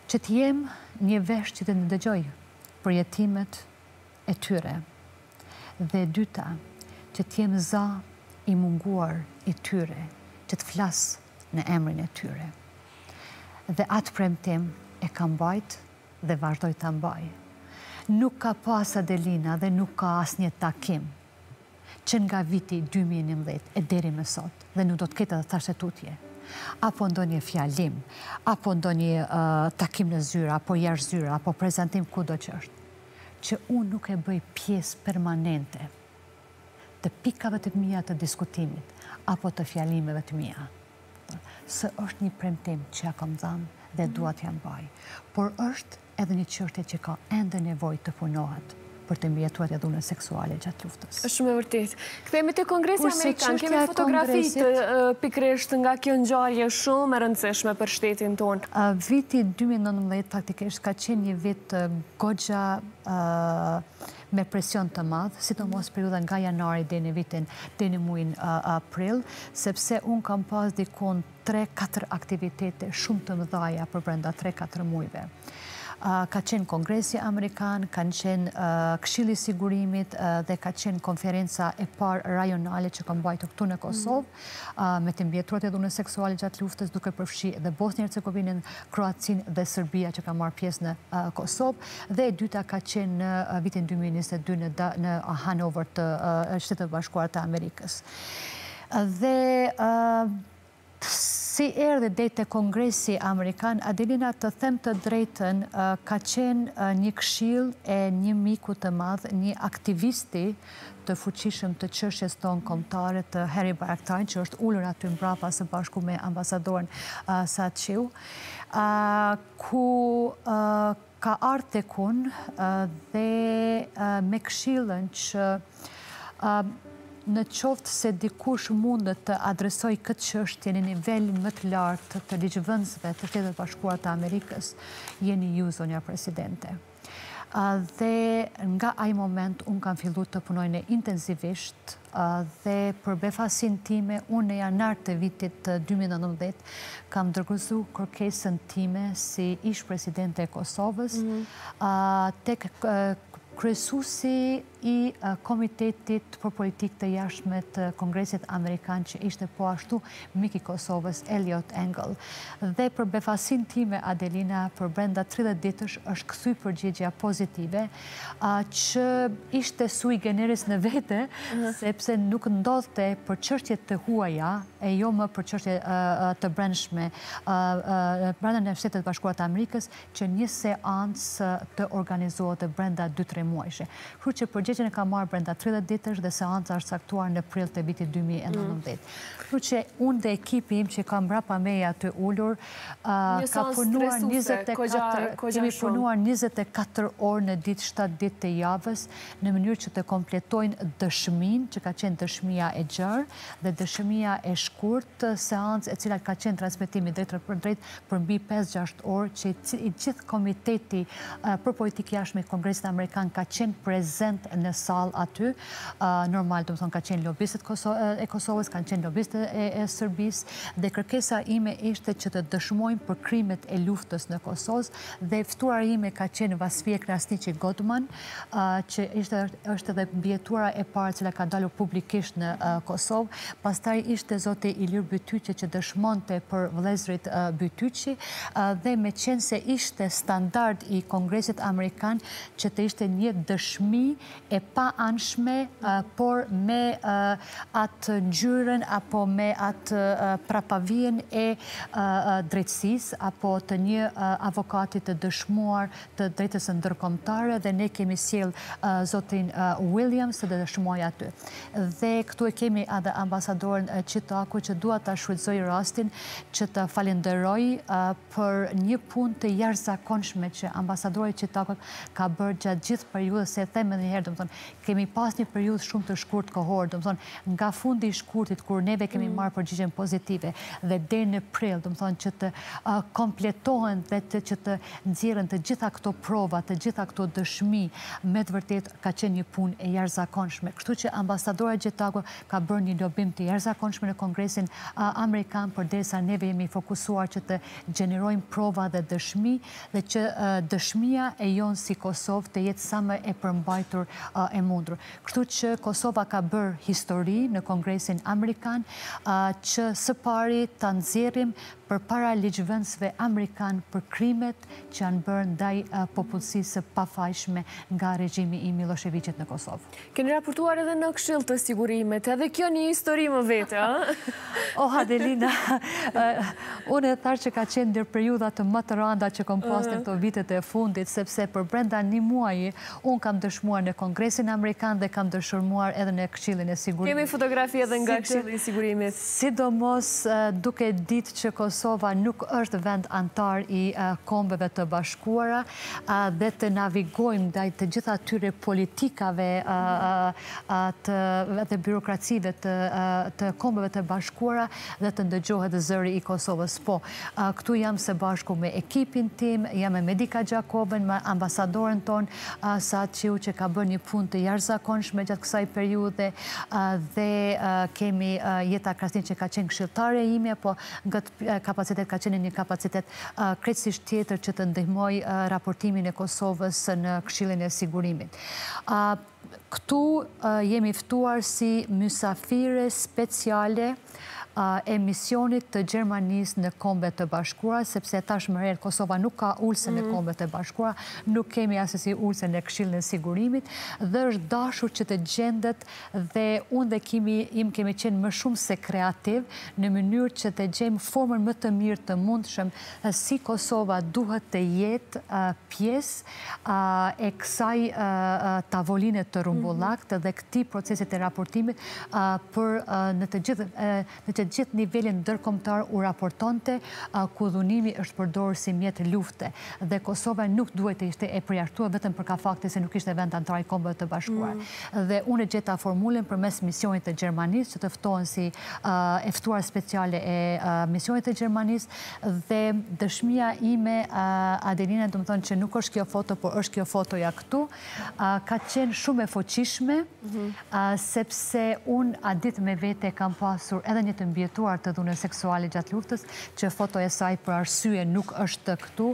që t'jem një vesh që të në dëgjoj për jetimet e tyre. Dhe dyta, që t'jem za i munguar i tyre, që të në emrin e tyre dhe atë premtim e kam bajt dhe vazhdoj të mbaj. Nuk ka pas Adelina dhe nuk ka as një takim që nga viti 2011 e deri me sot dhe nuk do të ketë të tërshtetutje apo ndonjë një fjalim, apo ndonjë një takim në zyra, apo jarë zyra, apo prezentim, ku do që është, që unë nuk e bëj pjesë permanente të pikave të mija të diskutimit apo të fjalimeve të mija se është një premtim që ja kom dhanë dhe mhm. duat janë baj. Por është edhe një qërtje që ka endë nevoj të punohet për të mbjetuat e seksuale gjatë luftës. është shumë e vërtit. Këthejme të Kongresi Amerikan, kemi fotografi të pikresht nga kjo nxarje shumë e rëndësishme për shtetin tonë. Viti 2019 faktikisht ka qenë një vit gogja nështë me presion të madhë, si të mos periuda nga janari dhe në vitin dhe në muin april, sepse unë kam pas dikon 3-4 aktivitete shumë të mëdhaja për brenda 3-4 mujve ka qenë Kongresi Amerikan, ka qenë Kshili Sigurimit dhe ka qenë konferenca e par rajonale që ka bajtë këtu në Kosovë me të mbjetruat e dhune seksuali gjatë luftës duke përfshi dhe Bosnia e Cekovinin, Kroacin dhe Serbia që ka marrë pjesë në Kosovë dhe e dyta ka qenë në vitin 2022 në Hanover të shtetët bashkuarët e Amerikës. Dhe si erë dhe dejtë të kongresi amerikan, Adelina të them të drejten, ka qenë një këshil e një miku të madhë, një aktivisti të fuqishëm të qërshjes tonë komtare të Harry Bajaktajnë, që është ullën aty në brapa së bashku me ambasadorën sa qiu, ku ka artekun dhe me këshilën që në qoftë se dikush mund të adresoj këtë qështje në nivel më të lartë të ligjëvëndsve të fjetët të Amerikës, jeni ju, zonja presidente. Dhe nga aj moment, unë kam fillu të punojnë intenzivisht dhe për befasin time, unë në janar të vitit 2019, kam dërguzu kërkesën time si ish presidente e Kosovës, mhm. tek kërkesën, kresusi i Komitetit për politikë të jashme të Kongresit Amerikan që ishte po ashtu Miki Kosovës, Elliot Engel. Dhe për befasin time, Adelina, për brenda 30 ditësh është kësuj përgjegja pozitive, që ishte sui generis në vete, sepse nuk ndodhte për qështje të huaja, e jo më për qështje të brendshme, brenda në fështetet bashkurat Amerikës, që një seans të organizohet të brenda 2-3 muajshe. Kërë që përgjegja që e ka marrë brenda 30 ditësh dhe seanca është saktuar në prill të vitit 2019. Mm. Kërë që unë dhe ekipim që kam bra meja të ullur, ka punuar 24 orë në ditë 7 ditë të javës në mënyrë që të kompletojnë dëshmin, që ka qenë dëshmia e gjërë dhe dëshmia e shkurt seancë e cila ka qenë transmitimi drejtë për drejtë për mbi 5-6 orë që i gjithë komiteti për politikë jashme i Kongresit Amerikan ka qenë prezent në sal aty. Normal, të më thonë, ka qenë lobistët e Kosovës, kanë qenë lobistët e Sërbis, dhe kërkesa ime ishte që të dëshmojmë për krimet e luftës në Kosovës, dhe fëtuar ime ka qenë Vasfje Krasnici Godman, që është edhe bjetuara e parë cila ka dalu publikisht në Kosovë, pas taj ishte zote Ilir Bytyqe që dëshmonte për vlezrit Bytyqi, dhe me qenë se ishte standard i Kongresit Amerikan që të ishte një dëshmi e pa anshme, por me atë gjyren apo me atë prapavien e drejtsis apo të një avokatit të dëshmuar të drejtës në ndërkomtare dhe ne kemi siel zotin Williams të dëshmuaj aty. Dhe këtu e kemi adhe ambasadorin Qitaku që dua të shrujtzoj rastin që të falenderoj për një pun të jarë zakonshme që ambasadorin Qitaku ka bërë gjatë gjithë për ju dhe se theme dhe njëherë thonë, kemi pas një periud shumë të shkurt kohor, do më thonë, nga fundi shkurtit, kur neve kemi mm. marë përgjigjen pozitive, dhe dhe në prill, do më thonë, që të kompletohen dhe që të nëzirën të gjitha këto prova, të gjitha këto dëshmi, me të vërtet, ka qenë një pun e jarëzakonshme. Kështu që ambasadora Gjetago ka bërë një dobim të jarëzakonshme në Kongresin Amerikan, për desa neve jemi fokusuar që të generojnë prova dhe dëshmi, dhe që dëshmia e jonë si Kosovë të jetë sa më e përmbajtur e mundur. Kështu që Kosova ka bërë histori në Kongresin Amerikan që së pari të nëzirim për para ligjëvënsve Amerikan për krimet që janë bërë ndaj popullësisë pafajshme nga regjimi i Miloševiqet në Kosovë. Keni raportuar edhe në këshilë të sigurimet, edhe kjo një histori më vete, a? O, Adelina, unë e tharë që ka qenë dirë periudat të më të randa që kom pasë në këto vitet e fundit, sepse për brenda një muaj, unë kam dëshmuar në Kongresin Kongresin Amerikan dhe kam dërshurmuar edhe në këshillin e sigurimit. Kemi fotografi edhe nga këshillin e sigurimit. Sidomos duke ditë që Kosova nuk është vend antar i kombëve të bashkuara dhe të navigojmë dhe të gjitha tyre politikave dhe byrokracive të kombëve të bashkuara dhe të ndëgjohet zëri i Kosovës. Po, këtu jam se bashku me ekipin tim, jam e Medika Gjakobën, me ambasadorin ton, sa që ju që ka bërë një punë të jarëzakonshme gjatë kësaj periude dhe kemi jeta krasnin që ka qenë këshiltare ime, po në këtë kapacitet ka qenë një kapacitet krecisht tjetër që të ndihmoj raportimin e Kosovës në këshilin e sigurimit. Këtu jemi ftuar si mësafire speciale emisionit të Gjermanis në kombet të bashkura, sepse tashmërer Kosova nuk ka ulse në mhm. kombet të bashkura, nuk kemi asësi ulse në kshilën në sigurimit, dhe është dashur që të gjendet dhe unë dhe kimi im kemi qenë më shumë se kreativ në mënyrë që të gjemë formën më të mirë të mundshëm si Kosova duhet të jetë pjes e kësaj tavolinet të mhm. rumbullakt dhe këti proceset e raportimit për në të gjithë gjithë nivelin dërkomtar u raportonte ku dhunimi është përdorë si mjetë lufte dhe Kosova nuk duhet të ishte e përjashtua vetëm për ka fakti se nuk ishte vend të antarë të bashkuar. Mm. Dhe unë e gjitha formulin për mes misionit të Gjermanis që tëftohen si eftuar speciale e misionit të Gjermanis dhe dëshmia ime Adelina të më thonë që nuk është kjo foto, por është kjo foto ja këtu ka qenë shumë e foqishme mhm. sepse unë a ditë me vete kam pasur edhe një të mbjetuar të dhune seksuali gjatë luftës, që foto e saj për arsye nuk është të këtu,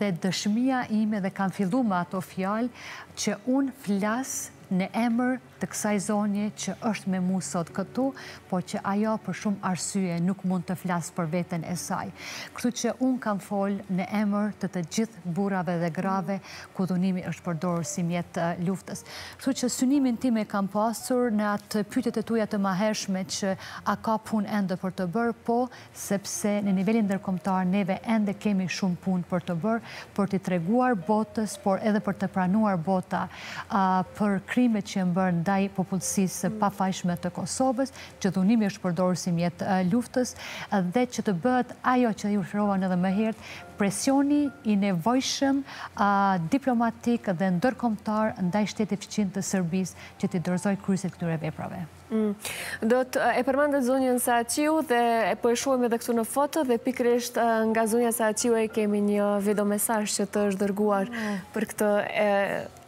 dhe dëshmia ime dhe kanë fillu ma ato fjalë që unë flasë në emër të kësaj zonje që është me mu sot këtu, po që ajo për shumë arsye nuk mund të flasë për vetën e saj. Kështu që unë kam folë në emër të të gjithë burave dhe grave, ku dhunimi është përdorë si mjetë luftës. Kështu që synimin ti me kam pasur në atë pytet e tuja të maheshme që a ka pun endë për të bërë, po sepse në nivelin dërkomtar neve endë kemi shumë pun për të bërë, për të treguar botës, por edhe për të pranuar bota për krimet që më bërë ndaj popullësisë pafajshme të Kosovës, që dhunimi është përdorë si mjetë luftës, dhe që të bëhet ajo që ju shërovan edhe më hertë, presjoni i nevojshëm diplomatik dhe ndërkomtar ndaj shtetit qinë të Sërbis që t'i dërzoj kryse këtyre veprave. Mm. Do të e përmandet zonjën sa dhe e përshuame dhe këtu në foto dhe pikrisht nga zonja sa e kemi një video mesaj që të është dërguar mm. për këtë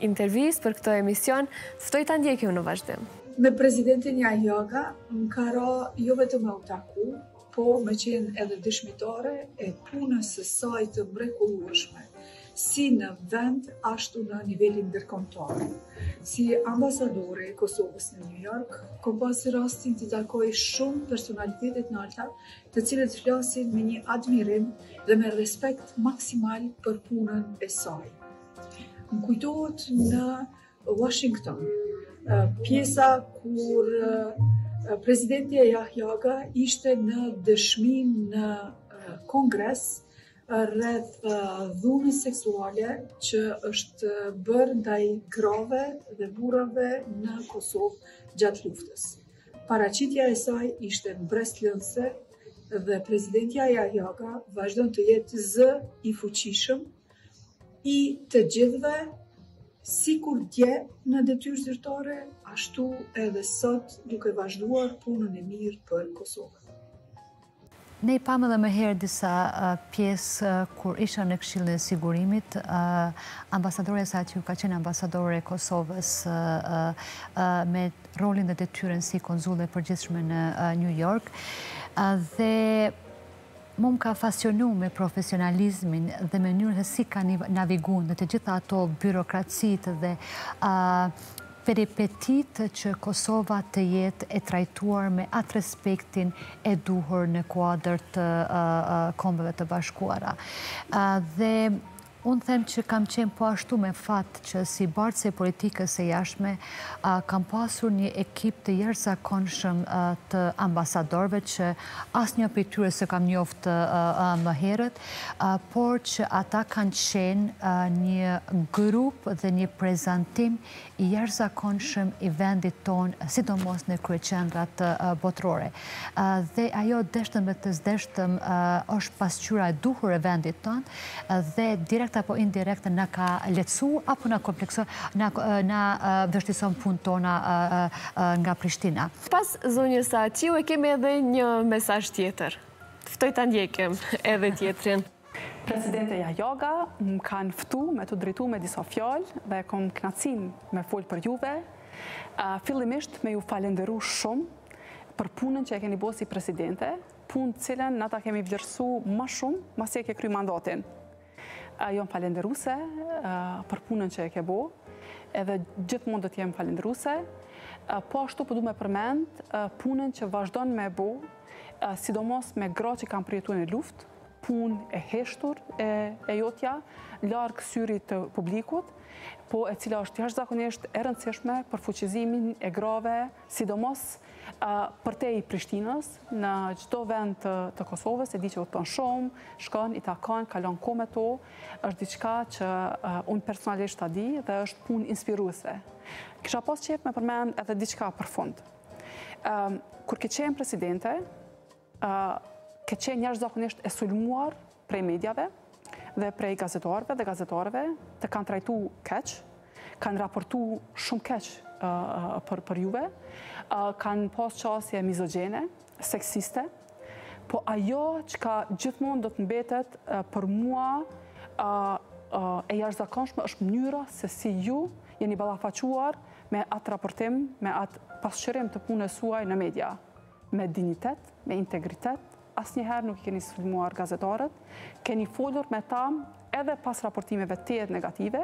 intervjis, për këtë emision. Sëtoj të ndjekim në vazhdem. Me prezidentin nja joga, më karo jo vetë me utaku, po me qenë edhe dëshmitore e punës sësaj të mrekulluashme si në vend ashtu në nivelin dërkomtar. Si ambasadori Kosovës në New York, kom pasi rastin të takoj shumë personalitetet në alta, të cilët flasin me një admirim dhe me respekt maksimal për punën e saj. Më kujtojt në Washington, pjesa kur prezidentja Jahjaga ishte në dëshmin në kongresë, rreth dhunës seksuale që është bërë ndaj grave dhe burave në Kosovë gjatë luftës. Paracitja e saj ishte në brest dhe prezidentja e Ajaka vazhdo të jetë zë i fuqishëm i të gjithve si kur dje në detyrë zyrtare, ashtu edhe sot duke vazhduar punën e mirë për Kosovë. Ne i pamë dhe më herë disa pjesë kur isha në kshilën e sigurimit, ambasadorja sa që ka qenë ambasadore e Kosovës me rolin dhe tyren si konzullë e përgjithshme në New York. Dhe më më ka fasionu me profesionalizmin dhe me se si ka navigun dhe të gjitha ato byrokratësit dhe peripetit që Kosova të jetë e trajtuar me atë respektin e duhur në kuadrë të uh, uh, kombëve të bashkuara. Uh, dhe Unë them që kam qenë po ashtu me fatë që si bartë se politikës e jashme kam pasur një ekip të jersa konshëm të ambasadorve që asë një pëjtyre se kam njoftë më herët, por që ata kanë qenë një grup dhe një prezentim i jersa konshëm i vendit tonë, sidomos në kryeqendrat të Dhe ajo deshtëm dhe të zdeshtëm është pasqyra e duhur e vendit tonë dhe direkt apo indirekt në ka letësu apo në kompleksu në vështison pun tona nga Prishtina. Pas zonjësa, që ju e kemi edhe një mesaj tjetër? Ftoj të ndjekim edhe tjetërin. Presidente Jajoga më kanë ftu me të dritu me disa fjallë dhe kom knacin me full për juve. Filimisht me ju falenderu shumë për punën që e keni bo si presidente, punë cilën në ta kemi vjërsu ma shumë, ma si e ke kry mandatin jom falenderuse për punën që e ke bo, edhe gjithë mund të t'jem falenderuse, po ashtu përdu po me përmend punën që vazhdon me bo, sidomos me gra që kam përjetu në luft, pun e heshtur e jotja, larkë syrit të publikut, po e cila është jashtë zakonisht e rëndësishme për fuqizimin e grave, sidomos Përtej i Prishtinës, në gjithdo vend të Kosovës, e di që u të pënë shumë, shkon, i takon, kalon ko to, është diqka që unë personalisht të di dhe është punë inspiruese. Kisha pos qep me përmen edhe diqka për fund. Kur ke qenë presidente, ke qenë njështë zakonisht e sulmuar prej medjave dhe prej gazetarve dhe gazetarve të kanë trajtu keqë, kanë raportu shumë keqë për juve, kanë posë qasje mizogjene, seksiste, po ajo që ka gjithmonë do të mbetet për mua e jashtë zakonshme është mënyra se si ju jeni balafaquar me atë raportim, me atë pasqërim të punës suaj në media. Me dignitet, me integritet, asë njëherë nuk i keni sfilmuar gazetarët, keni folur me tam edhe pas raportimeve të jetë negative,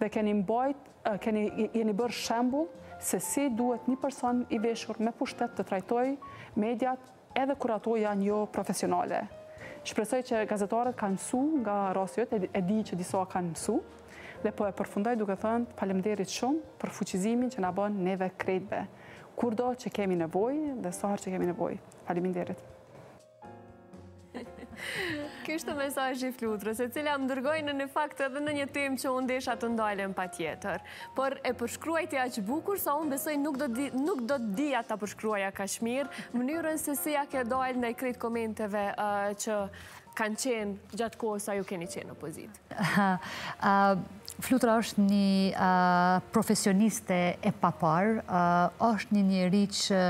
dhe keni mbojt, jeni bërë shembul se si duhet një person i veshur me pushtet të trajtoj mediat edhe kur ato janë jo profesionale. Shpresoj që gazetarët kanë su nga rasjot, e di që disa kanë su, dhe po e përfundoj duke thënë palemderit shumë për fuqizimin që nga banë neve kredbe. Kur do që kemi nevoj dhe sahar që kemi nevoj. Palemderit. kështë mesajë i flutrës, e cila më dërgojnë në fakt faktë edhe në një tim që unë desha të ndalën pa tjetër. Por e përshkruaj të bukur, sa unë besoj nuk do të dija të përshkruaja ka shmirë, mënyrën se si jak e dojnë në i krytë komenteve që kanë qenë gjatë kohë sa ju keni qenë në pozitë. Flutra është një profesioniste e papar, është një njëri që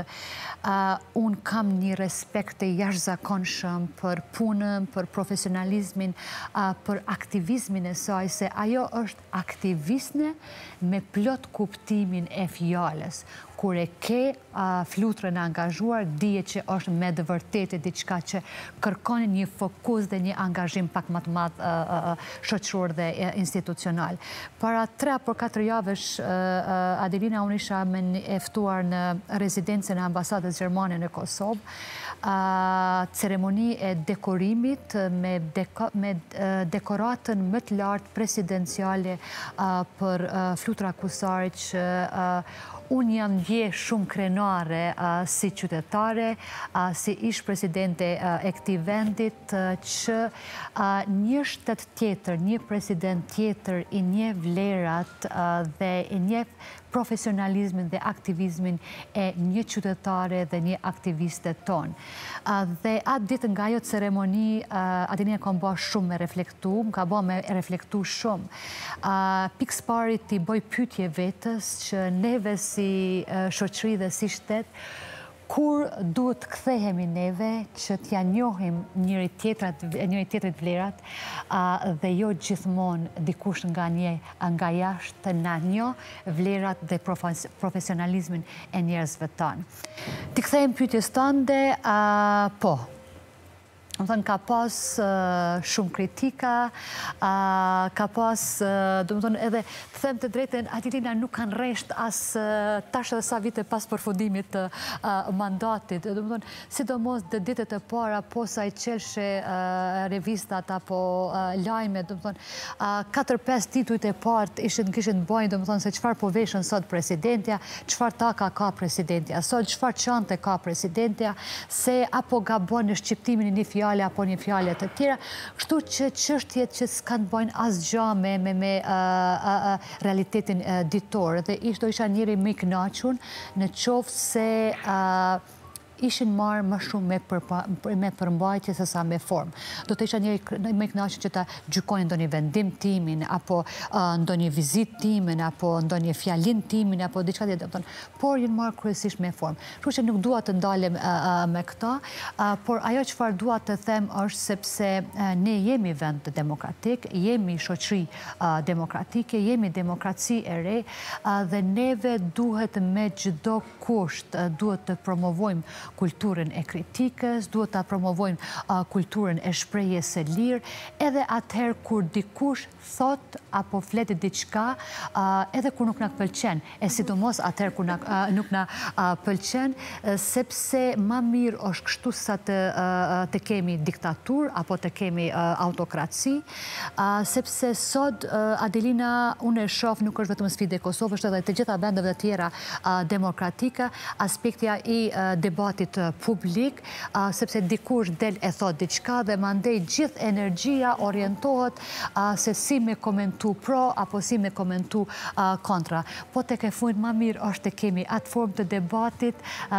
unë kam një respekt e jashtë zakonshëm për punëm, për profesionalizmin, për aktivizmin e saj, se ajo është aktivisne me plot kuptimin e fjales kur e ke flutrën e angazhuar, dije që është me vërtet e diqka që kërkoni një fokus dhe një angazhim pak më të madhë shqoqër dhe institucional. Para tre, por katër javësh, Adelina, unë isha me eftuar në rezidencën e ambasadës Gjermane në Kosovë, ceremoni e dekorimit me dekoratën më të lartë presidenciale për flutra akusarë që unë janë dje shumë krenare si qytetare, si ishë presidente e këti vendit, që një shtetë tjetër, një president tjetër i një vlerat dhe i një profesionalizmin dhe aktivizmin e një qytetare dhe një aktiviste ton. Dhe atë ditë nga jo ceremoni, atë një kom bërë shumë me reflektu, më ka bërë me reflektu shumë. Pikës parit i bëj pytje vetës që neve si shoqëri dhe si shtetë, kur duhet të kthehemi neve që t'ja njohim njëri tjetërit njëri tjetrit vlerat dhe jo gjithmonë dikush nga një nga jashtë të na njo vlerat dhe profesionalizmin e njerëzve tonë. Ti kthehem pyetjes tënde, po, Më thënë, ka pas shumë kritika, ka pas, do më thënë, edhe të them të drejten, ati nuk kanë resht as tashë dhe sa vite pas përfundimit të mandatit. Do më thënë, si do mos dhe ditet e para, po sa i qelëshe revistat apo lajme, do më thënë, 4-5 titujt e part ishën kishën të bojnë, më thënë, se qëfar po veshën sot presidentja, qëfar taka ka presidentja, sot qëfar qante ka presidentja, se apo ga bojnë në shqiptimin një fjale apo një fjale të tjera, kështu që qështjet që s'kanë bojnë asgja me realitetin ditorë, dhe ishtë do isha njëri mikë naqun në qovë se ishin marë më shumë me përmbajtje se sa me formë. Do të isha njëri me knashe që ta gjykojnë ndonjë vendim timin, apo ndonjë vizit timin, apo ndonjë fjalin timin, apo diçka dhe dhe të tonë, por jenë marë kryesisht me formë. Shru që nuk duat të ndalim me këta, por ajo që farë duat të them është sepse ne jemi vend demokratik, jemi shoqri demokratike, jemi demokraci e re, dhe neve duhet me gjdo kusht, duhet të promovojmë kulturën e kritikës, duhet të promovojnë kulturën e shpreje e lirë, edhe atëherë kur dikush thot apo fletit diqka, edhe kur nuk në këpëlqen, e sidomos atëherë kur nuk në pëlqen, sepse ma mirë është kështu sa të kemi diktatur, apo të kemi autokraci, sepse sot Adelina unë e shof nuk është vetëm sfide Kosovë, është edhe të gjitha bendeve të tjera demokratika, aspektja i debati debatit eh, publik, sepse dikur del e thot diqka dhe mandej gjithë energia orientohet se si me komentu pro apo si me komentu kontra. Po të ke fund ma mirë është të kemi atë form të debatit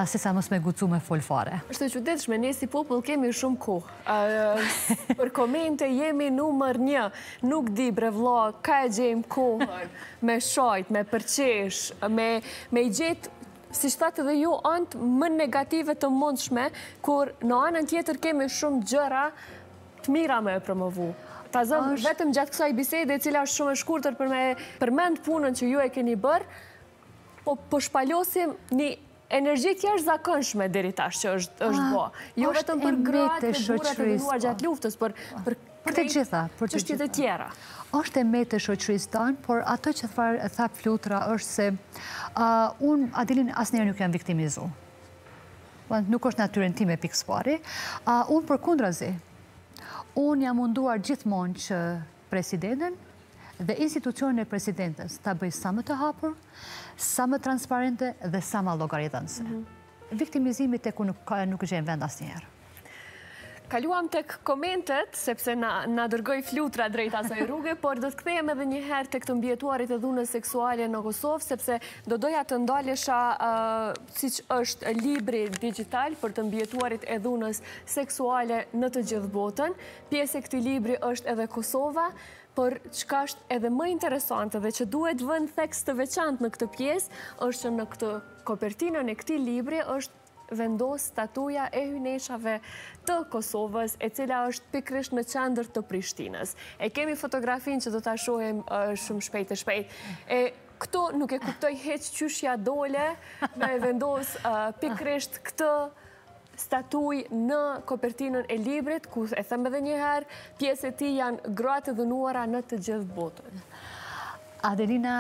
se sa mos me gucu me folfare. Êshtë të qytetëshme, ne si popull kemi shumë ku. Për komente jemi numër një, nuk di brevla, ka e gjejmë kuhën me shojt, me përqesh, me i gjetë si shtatë dhe ju, antë më negative të mundshme, kur në anën tjetër kemi shumë gjëra të mira me e promovu. Ta zëmë vetëm gjatë kësaj bisede, cila është shumë e shkurëtër për me përmend punën që ju e keni bërë, po përshpallosim po një energji tja është zakënshme dheri tash që është bërë. Ah, jo vetëm për gratë, për burat e vinuar po. gjatë luftës, për këtë gjitha, për të e tjera është e me të shoqërisë tanë, por ato që tha flutra është se unë, Adilin, asë njerë nuk janë viktimizu. Po, nuk është natyren ti me pikëspari. Unë për zi, unë jam munduar gjithmonë që presidentën dhe institucionën e presidentës ta bëjë sa më të hapur, sa më transparente dhe sa më logaritënse. Mhm. Viktimizimit e ku nuk gjenë vend asë njerë kaluam tek komentet, sepse na dërgoj flutra drejta asaj i rrugë, por do të kthejem edhe njëherë tek të mbjetuarit e dhune seksuale në Kosovë, sepse do doja të ndalesha si që është libri digital për të mbjetuarit e dhune seksuale në të gjithë botën. Pjese këti libri është edhe Kosova, Por qëka është edhe më interesantë dhe që duhet vënd theks të veçantë në këtë pjesë, është që në këtë kopertinën e këti libri është vendos statuja e hyneshave të Kosovës, e cila është pikrish në qandër të Prishtinës. E kemi fotografin që do të ashohem shumë shpejt e shpejt. E këto nuk e kuptoj heqë qyshja dole me vendos pikrish këtë statuj në kopertinën e librit, ku e thëmë dhe njëherë, pjesë e ti janë gratë dhënuara në të gjithë botën. Adelina,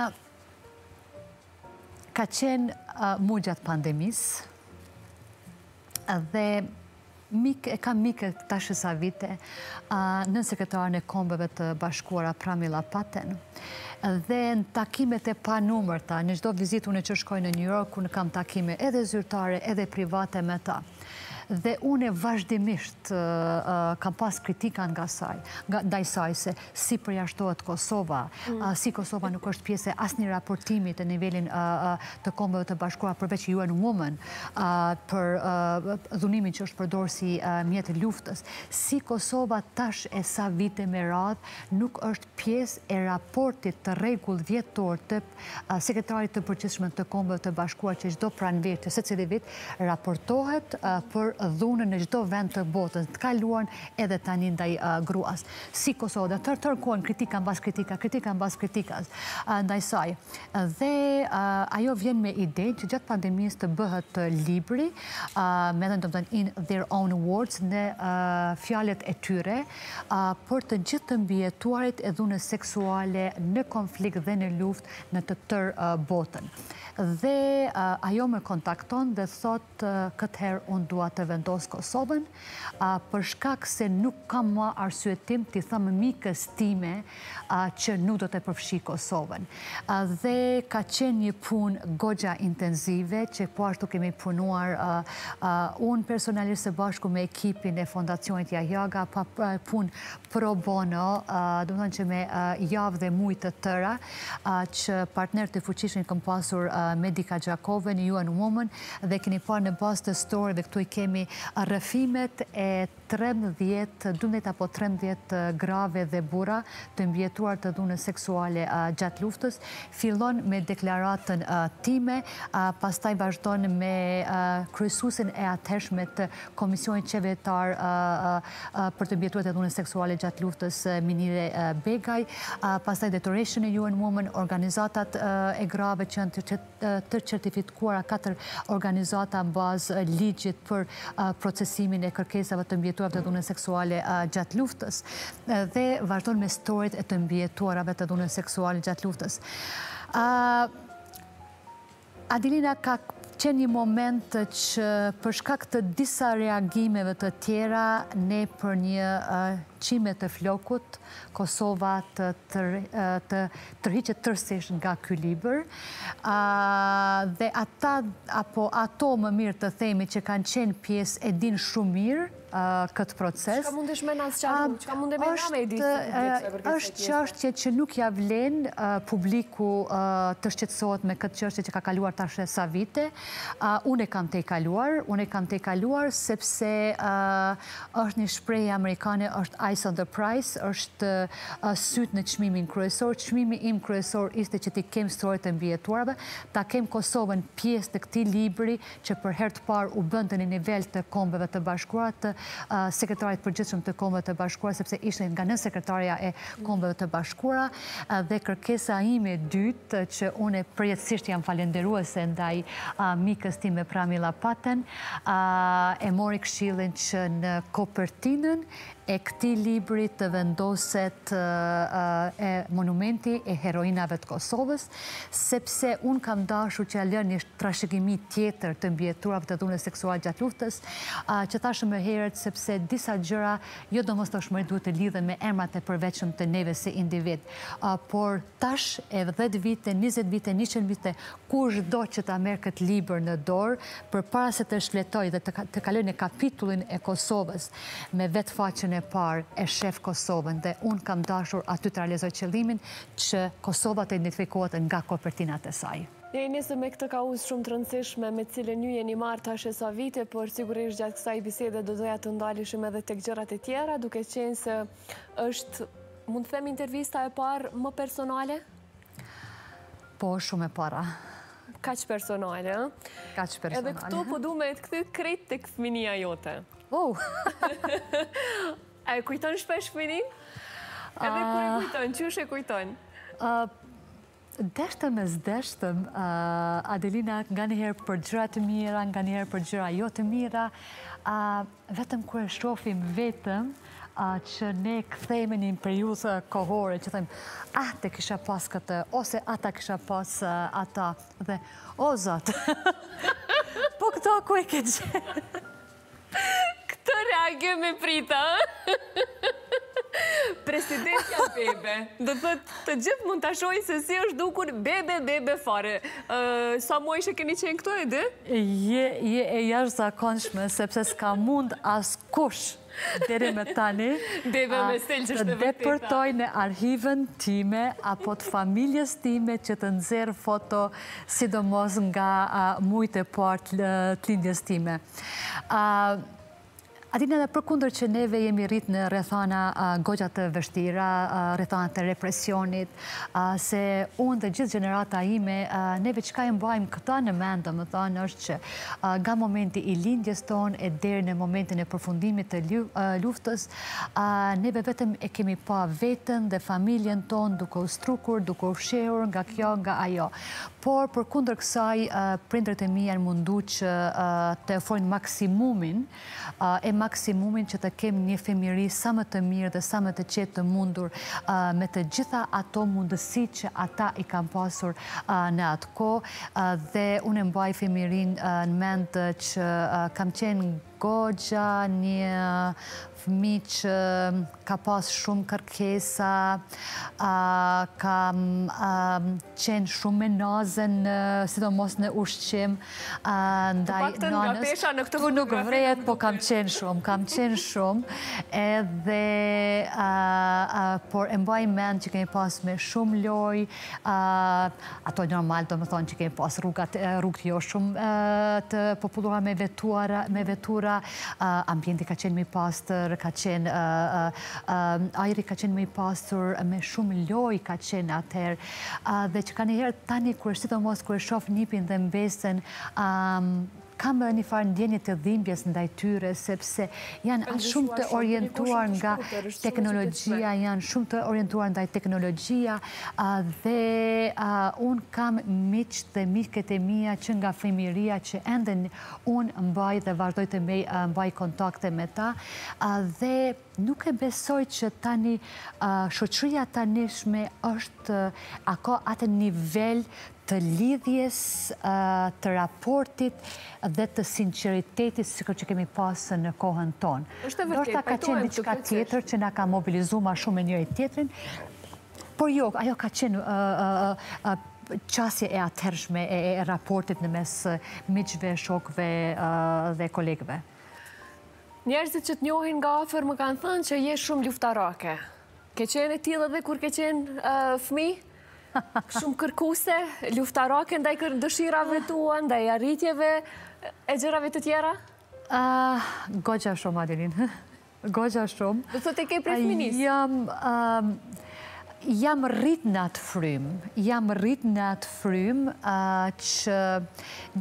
ka qenë mugjat pandemisë, dhe e kam mikë këta shësa vite në sekretarën e kombëve të bashkuara Pramila Paten dhe në takimet e pa ta, në gjdo vizitu në që shkoj në New York, ku në kam takime edhe zyrtare edhe private me ta dhe une vazhdimisht kam pas kritika nga saj, nga saj se si përjashtohet Kosova, mm. si Kosova nuk është pjese asë një raportimit e nivelin të kombëve të bashkua përveç në Women për dhunimin që është përdorë si mjetë luftës, si Kosova tash e sa vite me radhë nuk është pjesë e raportit të regull vjetëtor të sekretarit të përqeshme të kombëve të bashkua që gjdo pranë vjetë, se cili vit raportohet për dhunën në gjithdo vend të botën, të kaluan edhe tani ndaj gruas. Si Kosovë, tërë tërë kohën kritika në basë kritika, kritika në basë kritika ndaj saj. Dhe ajo vjen me ide që gjatë pandemijës të bëhet libri, me dhe në të më in their own words, në fjalet e tyre, për të gjithë të mbjetuarit e dhune seksuale në konflikt dhe në luft në të tërë botën. Dhe ajo me kontakton dhe thot këtë herë unë duat të vërë vendosë Kosovën, përshkak se nuk kam ma arsuetim të i thamë mi këstime që nuk do të përfshi Kosovën. Dhe ka qenë një punë gogja intenzive, që po ashtu kemi punuar unë personalisë së bashku me ekipin e fondacionit Jajaga, pa pun pro bono, do më tonë që me javë dhe mujtë të tëra, që partner të fuqishën pasur Medika Gjakove, një UN Women, dhe keni parë në bastë të story dhe këtu i kemi themi, rëfimet e 13, apo 13 grave dhe bura të mbjetuar të dhune seksuale gjatë luftës, fillon me deklaratën time, pastaj vazhdojnë me kryesusin e atëshme të Komisionit Qevetar për të mbjetuar të dhune seksuale gjatë luftës Minire Begaj, pastaj Detoration e UN Women, organizatat e grave që janë të certifikuara 4 organizata në bazë ligjit për procesimin e kërkesave të mbjetuarve të dhune seksuale gjatë luftës dhe vazhdojnë me storit e të mbjetuarve të dhune seksuale gjatë luftës. Adilina ka që një moment që përshka këtë disa reagimeve të tjera ne për një qime të flokut Kosova të tërhiqet tërsesh nga këj dhe ata apo ato më mirë të themi që kanë qenë pjesë e din shumë mirë këtë proces. ka mundesh me nësë qarru? Qa mundesh me nësë qarru? është qështje që nuk ja vlen publiku të shqetsohet me këtë qështje që ka kaluar të ashe sa vite. Unë e kam të i kaluar, unë e kam të i kaluar, sepse është një shprej amerikane, është ice on the price, është sytë në qmimin kryesor. Qmimi im kryesor ishte që ti kem storit e mbjetuarve, ta kem Kosovën pjesë të këti libri që për her të par u bëndë në nivel të kombeve të bashkuratë, sekretarit përgjithshëm të kombëve të bashkura, sepse ishte nga në sekretaria e kombëve të bashkura, dhe kërkesa ime dytë, që une përjetësisht jam falenderuese ndaj mikës ti me Pramila Paten, e mori këshilin që në Kopertinën, e këti libri të vendoset e monumenti e heroinave të Kosovës, sepse unë kam dashu që alën një trashegimi tjetër të mbjeturave të dhune seksual gjatë luftës, që thashë më herët sepse disa gjëra jo do mështë është mërë duhet të lidhe me emrat e përveqëm të neve si individ. Por tash e 10 vite, 20 vite, 100 vite, është do që ta merë këtë libër në dorë, për para se të shletoj dhe të kalën e kapitullin e Kosovës me vetë faqën e parë e shef Kosovën dhe unë kam dashur aty të realizoj qëllimin që Kosova të identifikohet nga kopertinat e saj. Një i njësë me këtë kaus shumë të rëndësishme me cilë një jeni marë tashe sa vite, por sigurisht gjatë kësa i bisede do doja të ndalishme edhe të këgjërat e tjera, duke qenë se është, mund të them intervista e parë më personale? Po, shumë e para. që personale, Ka që personale. Edhe këtu po du me të këtë krejt të këfëminia jote. A e kujton shpesh fëminin? Edhe kur ah. kujton, që është e kujton? Deshtëm e zdeshtëm, Adelina, nga njëherë për gjëra të mira, nga njëherë për gjëra jo të mira, vetëm kërë shofim vetëm, që ne këthejme një periusë kohore, që thëmë, atë ah, kisha pas këtë, ose ata kisha pas ata, dhe, o zotë, po këto ku e këtë gjithë? të reagim me prita. Presidentja bebe. Dhe të të gjithë mund të ashojnë se si është dukur bebe, bebe fare. Sa mu ishe keni qenë këto e dhe? Je e jashtë zakonshme, sepse s'ka mund as kush dhere me tani të depërtoj në arhiven time apo të familjes time që të nëzirë foto sidomos nga mujtë e partë të lindjes time. A... Adina, dhe për kunder që neve jemi rritë në rethana gogjat të vështira, rethana të represionit, se unë dhe gjithë generata ime, neve që ka e mbajmë këta në mendë, më thonë është që ga momenti i lindjes tonë e deri në momentin e përfundimit të luftës, neve vetëm e kemi pa vetën dhe familjen tonë duko strukur, duko fshehur, nga kjo, nga ajo. Por, për kësaj, prindrët e mi janë mundu që të efojnë maksimumin e maksimumin maksimumin që të kemë një femiri sa më të mirë dhe sa më të qetë të mundur me të gjitha ato mundësi që ata i kam pasur në atë ko dhe unë e mbaj femirin në mend që kam qenë gogja, një fëmi që ka pas shumë kërkesa, ka qenë shumë me nazën, sidomos në ushqim, ndaj nanës... Të të pesha në këtë nuk vrejet, po kam qenë shumë, kam qenë shumë, edhe... Por e mbaj men që kemi pas me shumë loj, ato një normal do më thonë që kemi pas rrugat rrugë jo shumë të populluar me vetura, ambjenti ka qenë mi pas të tjetër ka qenë uh, uh, um, ajri ka qenë me i pasur me shumë loj ka qenë atër uh, dhe që ka njëherë tani kërështit o mos kërëshof njipin dhe mbesen um, kam edhe një farë ndjenje të dhimbjes ndaj tyre, sepse janë atë shumë të orientuar nga teknologjia, janë shumë të orientuar ndaj teknologjia, dhe unë kam miqë dhe miqët e mija që nga femiria që endën unë mbaj dhe vazhdoj të mbaj kontakte me ta, dhe nuk e besoj që tani shoqëria tanishme është ako atë nivel të lidhjes, të raportit dhe të sinceritetit si kërë që kemi pasë në kohën tonë. Êshtë e vërtet, pajtojnë të këtë ka qenë një qëka tjetër që nga ka mobilizu ma shumë e njëri tjetërin, por jo, ajo ka qenë qasje e atërshme e raportit në mes miqve, shokve dhe kolegve. Njerëzit që të njohin nga ofër më kanë thënë që je shumë luftarake. Ke qenë e tjilë dhe kur ke qenë fmi? Njerëzit që të njohin nga më kanë thënë që je shumë Shumë kërkuse, luftarake ndaj kërë dëshirave tua, ndaj arritjeve, e gjërave të tjera? Gogja shumë, Adelin. Gogja shumë. Dë thot e ke prej fëminis? Jam... Jam rrit në atë frym, jam rrit në atë frym që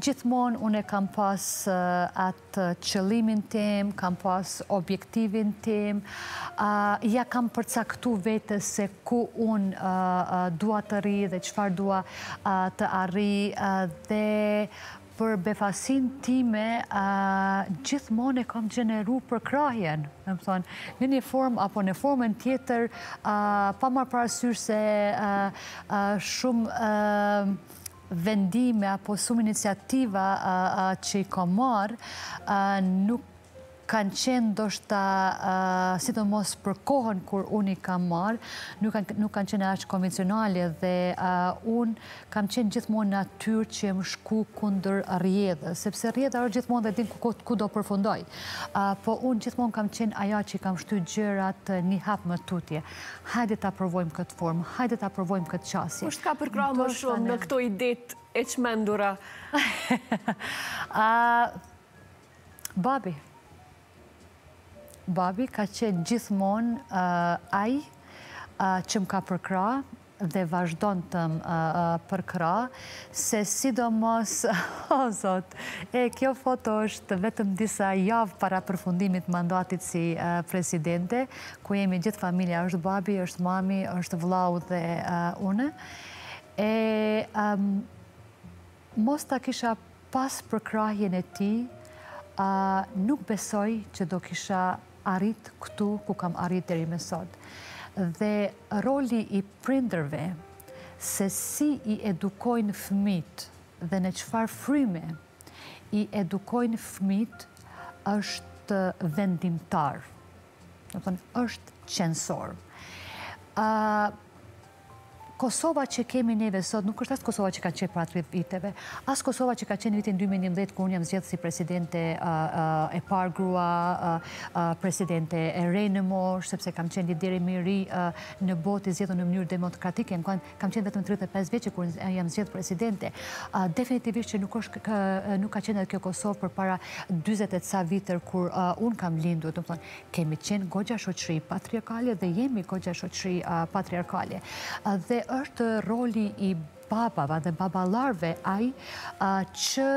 gjithmonë unë e kam pas atë qëlimin tim, kam pas objektivin tim, ja kam përcaktu vete se ku unë dua të rri dhe qëfar dua të arri dhe për befasin time gjithmon e kam gjeneru për krahjen. Në më thonë, në një formë apo në formën tjetër, pa marë parasyr se shumë vendime apo shumë iniciativa që i komarë, nuk kanë qenë ndoshta, si të mos për kohën kur unë i kam marë, nuk kanë qenë ashtë konvencionale dhe unë kam qenë gjithmonë natyrë që më shku kunder rjedhe, sepse rjedhe arë gjithmonë dhe din ku do përfundoj. Po unë gjithmonë kam qenë aja që i kam shtu gjërat një hapë më tutje. Hajde të aprovojmë këtë formë, hajde të aprovojmë këtë qasje. Kështë ka përkrahë më shumë në këto idit e qmendura? Babi. Babi babi ka qenë gjithmonë aj që më ka përkra dhe vazhdon të më përkra, se sidomos, o zot, e kjo foto është vetëm disa javë para përfundimit mandatit si presidente, ku jemi gjithë familja, është babi, është mami, është vlau dhe une. E mos ta kisha pas përkrahjen e ti, nuk besoj që do kisha arrit këtu ku kam arrit deri më sot. Dhe roli i prindërve se si i edukojnë fëmit dhe në qëfar fryme i edukojnë fëmit është vendimtar. është qenësor. Kosova që kemi neve sot, nuk është asë Kosova që ka qenë për atëve viteve, asë Kosova që ka qenë vitin 2011, kërë unë jam zjedhë si presidente e Pargrua, presidente e Renëmor, sepse kam qenë një diri miri në botë i zjedhë në mënyrë demokratike, kam qenë vetëm 35 veqë, kërë unë jam zjedhë presidente. Definitivisht që nuk ka qenë edhe kjo Kosovë për para 20 sa vitër kërë unë kam lindu, të më thonë, kemi qenë gogja shoqëri patriarkale dhe jemi gogja shoqëri patriarkale. Dhe është roli i babava dhe babalarve aj që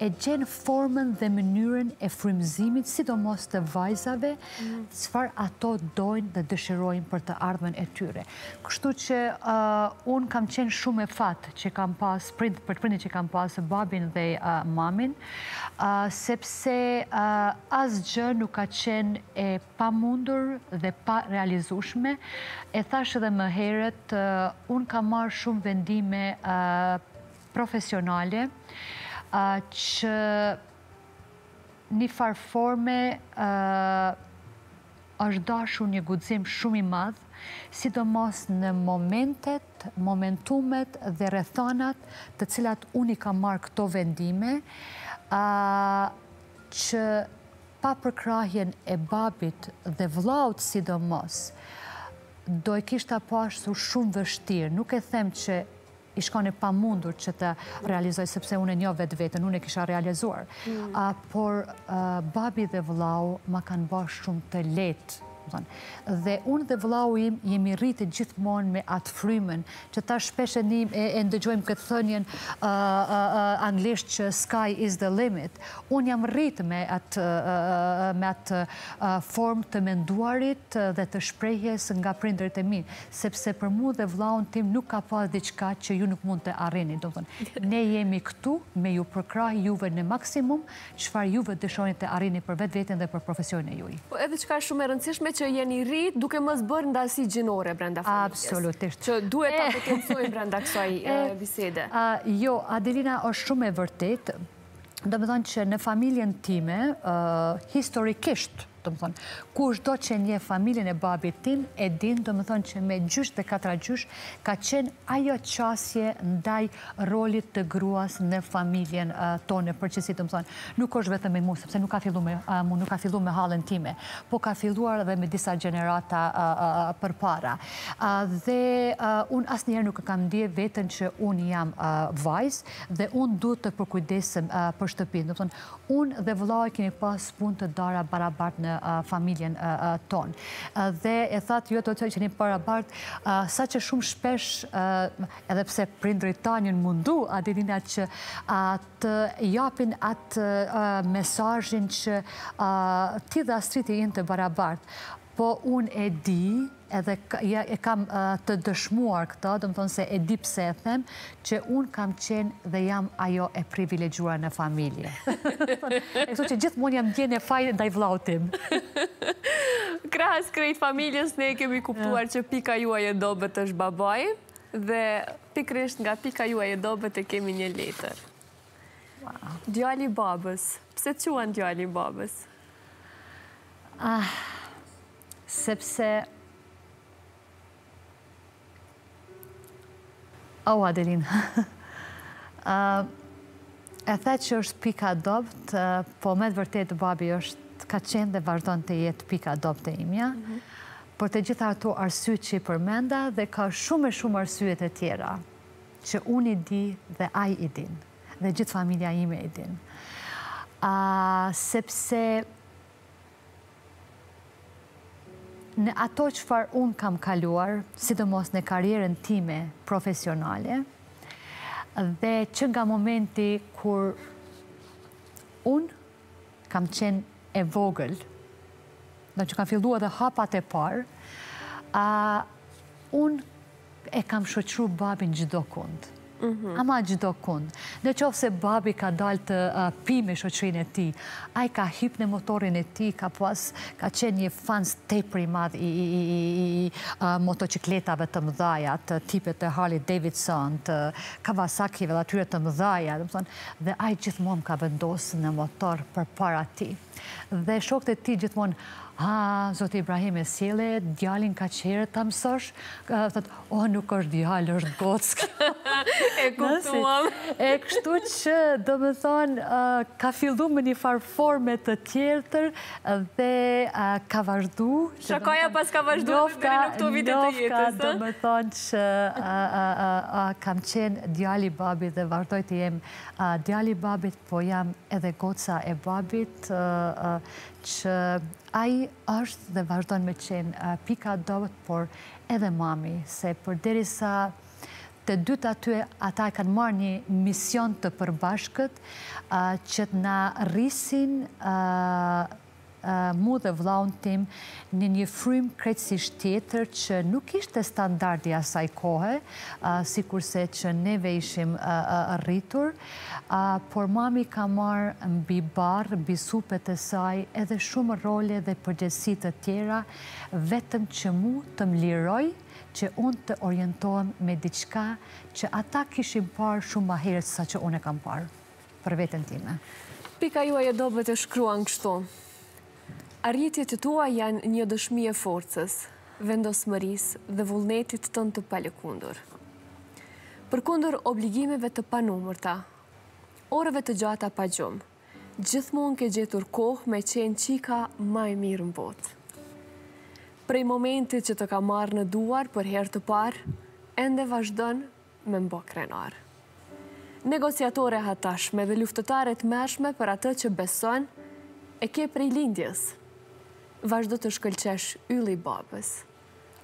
e gjenë formën dhe mënyrën e frimzimit, sidomos të vajzave, cfar ato dojnë dhe dëshirojnë për të ardhën e tyre. Kështu që uh, unë kam qenë shumë e fatë, që kam pasë, për të përndi që kam pasë, babin dhe uh, mamin, uh, sepse asgjë nuk ka qenë e pa mundur dhe pa realizushme. E thashë dhe më herët, unë kam marë shumë vendime profesionale, që një farforme është dashu një gudzim shumë i madhë, sidomos në momentet, momentumet dhe rethanat të cilat unë i ka marrë këto vendime, që pa përkrahjen e babit dhe vlaut sidomos, do e kishtë apashtu shumë vështirë. Nuk e them që i shkon e pa mundur që të realizoj, sepse unë e një vetë vetën, unë e kisha realizuar. Mm. Por, babi dhe vlau ma kanë bërë shumë të letë Dhe unë dhe vlau im jemi rritë gjithmonë me atë frymen, që ta shpeshenim e ndëgjojmë këtë thënjen uh, uh, uh, anglisht që sky is the limit. Unë jam rritë me atë form të menduarit dhe të shprejhjes nga prinderit e mi, sepse për mu dhe vlaun tim nuk ka pa qka që ju nuk mund të arreni, do thonë. Ne jemi këtu me ju përkraj juve në maksimum, qëfar juve dëshojnë të arreni për vetë vetën dhe për profesionin e juj. Po edhe qka shumë e rëndësishme q që jeni rrit duke mësë bërë ndasi gjinore brenda familjes. Absolutisht. Që duhet të potencojnë brenda kësaj bisede. Jo, Adelina është shumë e vërtet. Dëmë dhënë që në familjen time, historikisht, të më thonë, ku është do që një familjen e babit tim, e din të më thonë që me gjysh dhe katra gjysh ka qenë ajo qasje ndaj rolit të gruas në familjen tonë, për që si të më thonë, nuk është vetë me mu, sepse nuk ka fillu me halën time, po ka filluar dhe me disa generata për para. Dhe unë asë njerë nuk kam dje vetën që unë jam vajz dhe unë du të përkujdesim për shtëpin, të më thonë, unë dhe vëllohi kini pas pun të dara barabart në në familjen tonë. Dhe e thatë ju e të të që një para sa që shumë shpesh, edhe pse prindrit mundu, a të dina që të japin atë mesajin që ti dhe astriti jenë të barabartë. Po, unë e di, edhe e kam të dëshmuar këta, dëmë thonë se e di pse e them, që unë kam qenë dhe jam ajo e privilegjuar në familje. E këso që gjithë mund jam gjenë e fajnë dhe i vlautim. Kras krejt familjes, ne kemi kuptuar që pika juaj e dobet është babaj, dhe pikrisht nga pika juaj e dobet e kemi një letër. Djali babës, pse të djali babës? Ah sepse... O, Adelin, e the që është pika dopt, po me të vërtetë, babi është ka qenë dhe vazhdojnë të jetë pika dopt e imja, mhm. por të gjitha ato arsy që i përmenda dhe ka shumë e shumë arsyet e tjera, që unë i di dhe aj i din, dhe gjithë familja ime i din. Sepse, në ato që farë unë kam kaluar, sidomos në karjerën time profesionale, dhe që nga momenti kur unë kam qenë e vogël, dhe që kam fillua dhe hapat e parë, unë e kam shëqru babin gjithdo kundë. Mhm. Ama gjithdo kun. Në qofë se babi ka dalë të pime shoqrinë e ti, a i ka hip në motorin e ti, ka pas, ka qenë një fans të primat i motocikletave të mëdhaja, të tipe të Harley Davidson, të Kawasaki, dhe atyre të mëdhaja, dhe a i gjithmon ka vendosë në motor për para ti. Dhe shokët e ti gjithmonë, Ha, Zotë Ibrahim e Sile, djalin ka qere të mësosh, thët, o, nuk është djal, është gockë. E kuptuam. E kështu që, do më thonë, ka fillu më një farforme forme të tjertër dhe ka vazhdu. Shakoja pas ka vazhdu dhe në këtu vitet të jetës. Njofka, do më thonë që kam qenë djali babit dhe vazhdoj të jem djali babit, po jam edhe goca e babit, që aji është dhe vazhdojnë me qenë pika dovet, por edhe mami, se për deri sa të dytë aty e ata e kanë marrë një mision të përbashkët, që të na rrisin mu dhe vlaun tim një një frym krejtësisht tjetër që nuk ishte standardi asaj kohë, si kurse që neve ishim rritur, por mami ka marë mbi barë, mbi e saj, edhe shumë role dhe përgjësit të tjera, vetëm që mu të mliroj që unë të orientohem me diqka që ata kishim parë shumë ma herët sa që unë e kam parë për vetën time. Pika juaj e dobet e shkruan kështonë. Arjetje të tua janë një dëshmi e forcës, vendosëmëris dhe vullnetit të në të pëllëkundur. Për kundur obligimeve të panumërta, orëve të gjata pa gjumë, gjithmonë ke gjetur kohë me qenë qika maj mirë në botë. Prej momentit që të ka marrë në duar për herë të parë, ende vazhdojnë me mbo krenarë. Negociatore hatashme dhe luftëtaret meshme për atë që besonë, e ke prej lindjesë, vazhdo të shkëlqesh yli babës.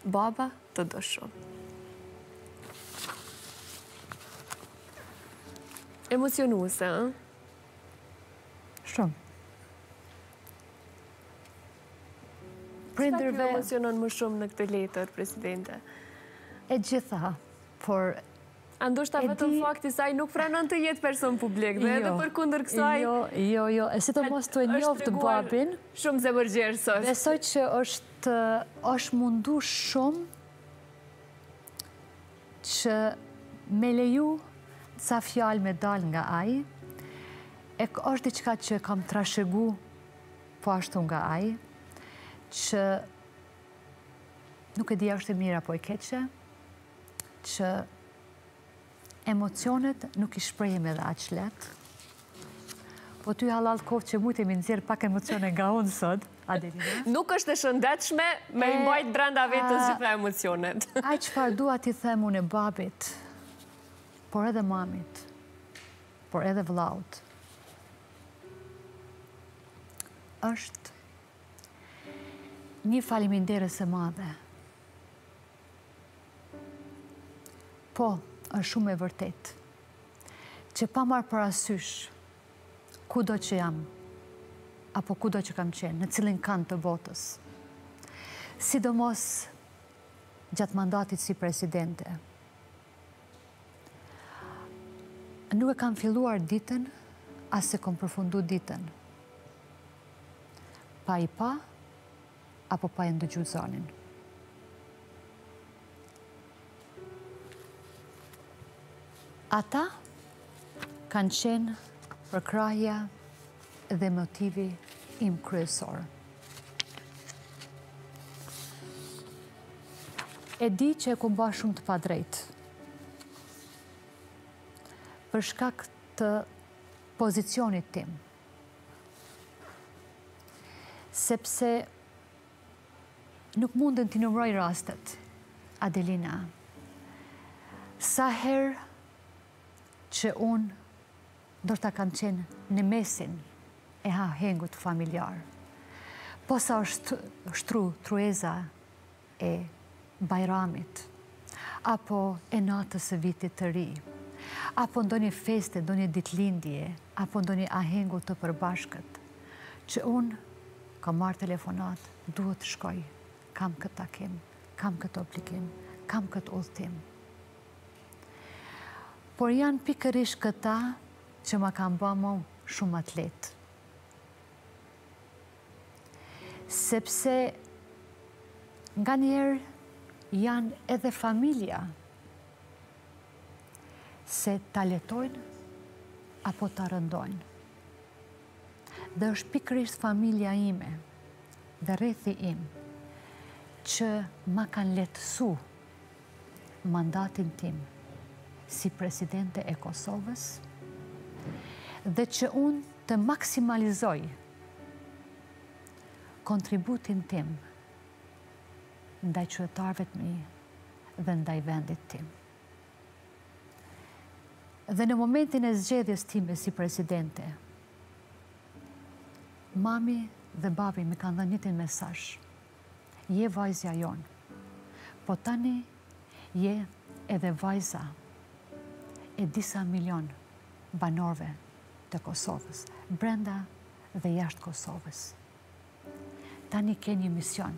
Baba të do shumë. Emocionuese, a? Shumë. Prindërve... Shka të emocionon më shumë në këtë letër, presidente? E gjitha, por Andushta vetë të fakti saj nuk franon të jetë person publik, dhe edhe jo. për kundër kësaj... Jo, jo, jo, e si të mos të e njovë të babin Shumë zë bërgjerë sot. Dhe sot që është mundu shumë që me leju ca fjalë me dal nga aji e është diqka që kam trashegu po ashtu nga aji që nuk e dija është e mira po e keqe, që emocionet nuk i shprejme edhe aq let. Po ty halal kovë që mujtë të minëzirë pak emocionet nga unë sot. Nuk është e shëndetshme me i mojtë brenda vetë të emocionet. A që farë dua ti themu në babit, por edhe mamit, por edhe vlaut, është një faliminderës e madhe. Po, është shumë e vërtet, që pa marë për asysh, ku do që jam, apo ku do që kam qenë, në cilin kanë të botës, sidomos gjatë mandatit si presidente. Nuk e kam filluar ditën, asë se kom përfundu ditën, pa i pa, apo pa e ndëgjuzonin. Ata kanë qenë përkraja dhe motivi im kryesor. E di që e kumba shumë të padrejt. Përshkak të pozicionit tim. Sepse nuk mundën të nëmroj rastet, Adelina. Sa herë që unë ndërta kam qenë në mesin e ha hengut familjar. Po sa është shtru trueza e bajramit, apo e natës e vitit të ri, apo ndonjë feste, ndonjë ditlindje, apo ndonjë ahengu të përbashkët, që unë kam marë telefonat, duhet të shkoj, kam këtë takim, kam këtë obligim, kam kam këtë ullëtim, por janë pikërish këta që ma kam bëmë më shumë atlet. Sepse nga njerë janë edhe familia se ta letojnë apo ta rëndojnë. Dhe është pikërish familia ime dhe rethi im që ma kanë letësu mandatin timë si presidente e Kosovës dhe që unë të maksimalizoj kontributin tim ndaj qëtarve të mi dhe ndaj vendit tim. Dhe në momentin e zgjedhjes time si presidente, mami dhe babi me kanë dhe njëtin mesash, je vajzja jonë, po tani je edhe vajza e disa milion banorve të Kosovës, brenda dhe jashtë Kosovës. Tani një ke një mision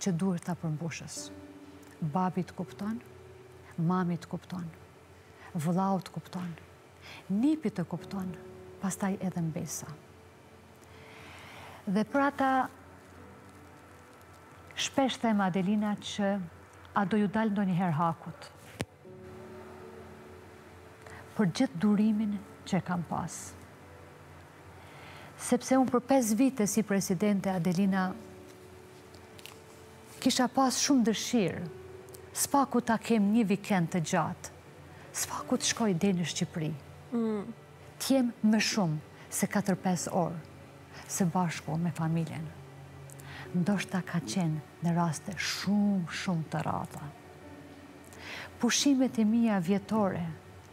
që duhet të përmbushës. Babi të kupton, mami të kupton, vëllau të kupton, nipi të kupton, pastaj edhe mbesa. Dhe pra ta shpesh thema Adelina që a do ju dalë ndonjëherë njëherë hakut, për gjithë durimin që kam pasë. Sepse unë për 5 vite si presidente Adelina kisha pas shumë dëshirë, s'pa ku ta kem një vikend të gjatë, s'pa ku të shkoj dhe në Shqipëri. Mm. Tjem më shumë se 4-5 orë, se bashku me familjen. Ndo shta ka qenë në raste shumë, shumë të rata. Pushimet e mija vjetore,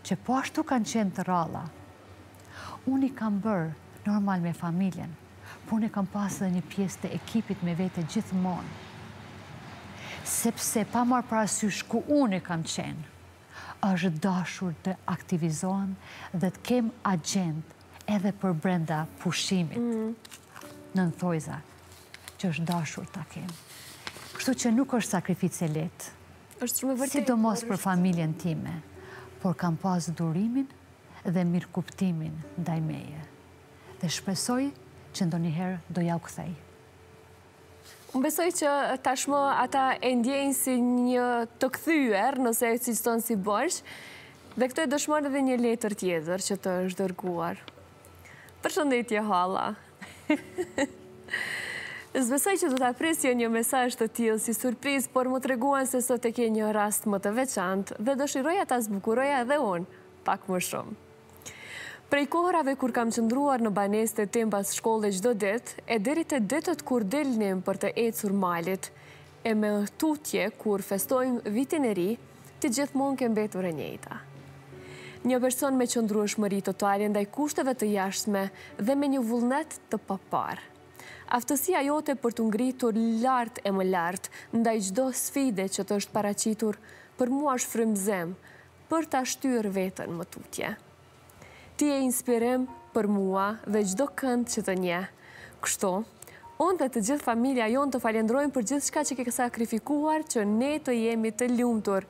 që po ashtu kanë qenë të ralla, unë i kam bërë normal me familjen, po unë i kam pasë dhe një pjesë të ekipit me vete gjithmonë. Sepse pa marë prasysh ku unë i kam qenë, është dashur të aktivizohen dhe të kemë agent edhe për brenda pushimit mm. në thojza, që është dashur të kemë. Kështu që nuk është sakrificelet, si do mos për familjen time por kam pas durimin dhe mirë kuptimin ndaj meje. Dhe shpresoj që ndonjëherë do ja u kthej. Unë besoj që tashmë ata e ndjejnë si një të kthyer, nëse e ciston si bërsh, dhe këto e dëshmon edhe një letër tjetër që të është dërguar. Përshëndetje, hala. Përshëndetje, Zbesaj që do të presje një mesaj të tjilë si surpriz, por më treguan se sot e ke një rast më të veçant dhe dëshiroja ta zbukuroja edhe unë, pak më shumë. Prej kohërave kur kam qëndruar në baneste tem pas shkolle gjdo ditë, e deri e ditët kur delnim për të ecur malit, e me tutje kur festojmë vitin e ri, të gjithmonë kem betur e njejta. Një person me qëndru është mëri totalin dhe i kushteve të jashtme dhe me një vullnet të paparë aftësia jote për të ngritur lartë e më lartë, ndaj gjdo sfide që të është paracitur, për mua është frimzem, për të ashtyrë vetën më tutje. Ti e inspirem për mua dhe gjdo kënd që të nje. Kështo, onë dhe të gjithë familia jonë të falendrojmë për gjithë shka që ke sakrifikuar që ne të jemi të ljumëtur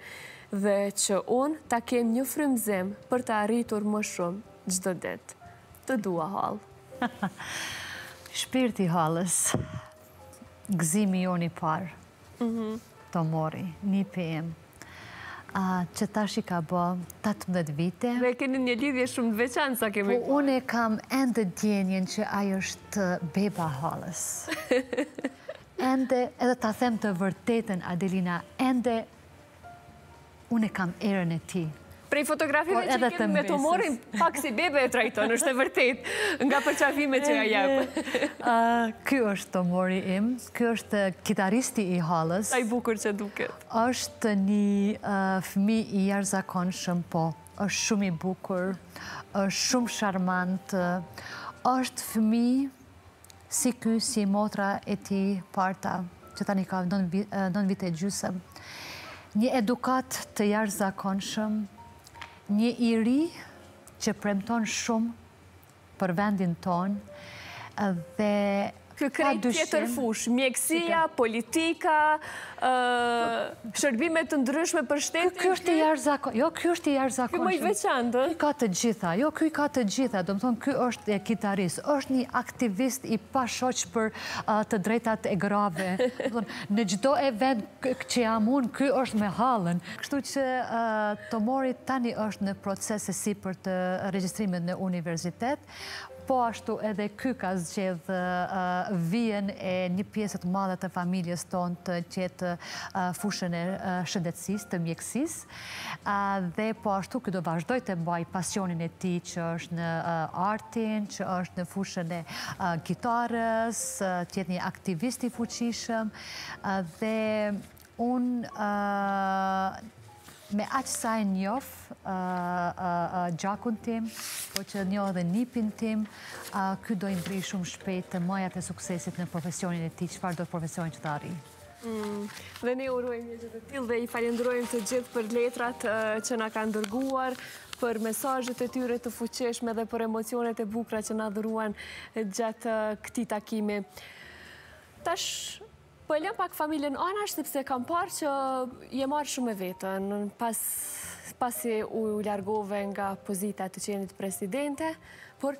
dhe që onë ta kem një frimzem për të arritur më shumë gjdo det. Të dua halë. Ha, ha, ha. Shpirti halës, gëzimi jo një parë, mhm. të mori, një pëjmë, që ta ka bo 18 vite. Dhe keni një lidhje shumë të veçanë sa kemi. Po unë e kam endë djenjen që ajo është beba halës. Endë, edhe ta them të vërtetën, Adelina, endë, unë e kam erën e ti. Prej fotografive po, që kemë me të morim, pak si bebe e trajton, është e vërtet, nga përqafime që ja jepë. Ky është të mori im, ky është kitaristi i halës. Taj i bukur që duket. është një fmi i jarëzakon shëmë po, është shumë i bukur, është shumë sharmantë, është fmi si ky si motra e ti parta, që ta një ka në vite gjusëm. Një edukat të jarëzakon shëmë, një iri që premton shumë për vendin tonë dhe krejt tjetër fush, mjekësia, politika, shërbimet të ndryshme për shtetin. Kjo është i jarë zakon. Jo, kjo është i jarë zakon. Kjo më i veçandë. Kjo ka të gjitha. Jo, kjo ka të gjitha. Do më thonë, kjo është e kitaris. është një aktivist i pashoq për të drejtat e grave. Në gjdo event që jam unë, kjo është me halën. Kështu që të mori tani është në procese si për të regjistrimet në universitet, po ashtu edhe ky ka zgjedh vijen e një pjesët madhe të familjes ton të qetë fushën e shëndetsis, të mjekësis, dhe po ashtu këtë do vazhdoj të mbaj pasionin e ti që është në artin, që është në fushën e gitarës, që jetë një aktivisti fuqishëm, dhe unë me aqë sa e njof gjakun tim, po që njohë dhe nipin tim, kjo do imbri shumë shpet të majat e suksesit në profesionin e ti, qëfar do të profesionin që të arri? Mm, dhe ne urojmë një gjithë të tilë dhe i falendrojmë të gjithë për letrat që nga kanë dërguar, për mesajët e tyre të fuqeshme dhe për emocionet e bukra që nga dhuruan gjatë këti takimi. Tash, Po e lëm pak familjen anash, sepse kam parë që je marë shumë e vetën, pas e u ljargove nga pozita të qenit presidente, por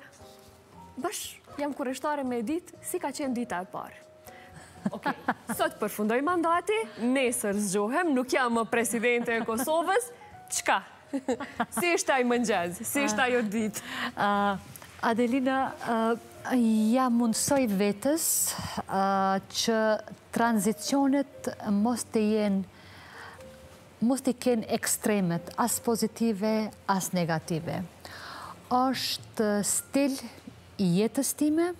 bësh jam kureshtare me ditë si ka qenë dita e parë. Ok, sot përfundoj mandati, nesër zgjohem, nuk jam më presidente e Kosovës, qka? Si është ajë mëngjezë, si ishtë ajo ditë? Adelina, ja mundësoj vetës që tranzicionet mos të jenë mos të kënë ekstremet, as pozitive, as negative. është stil i jetës time,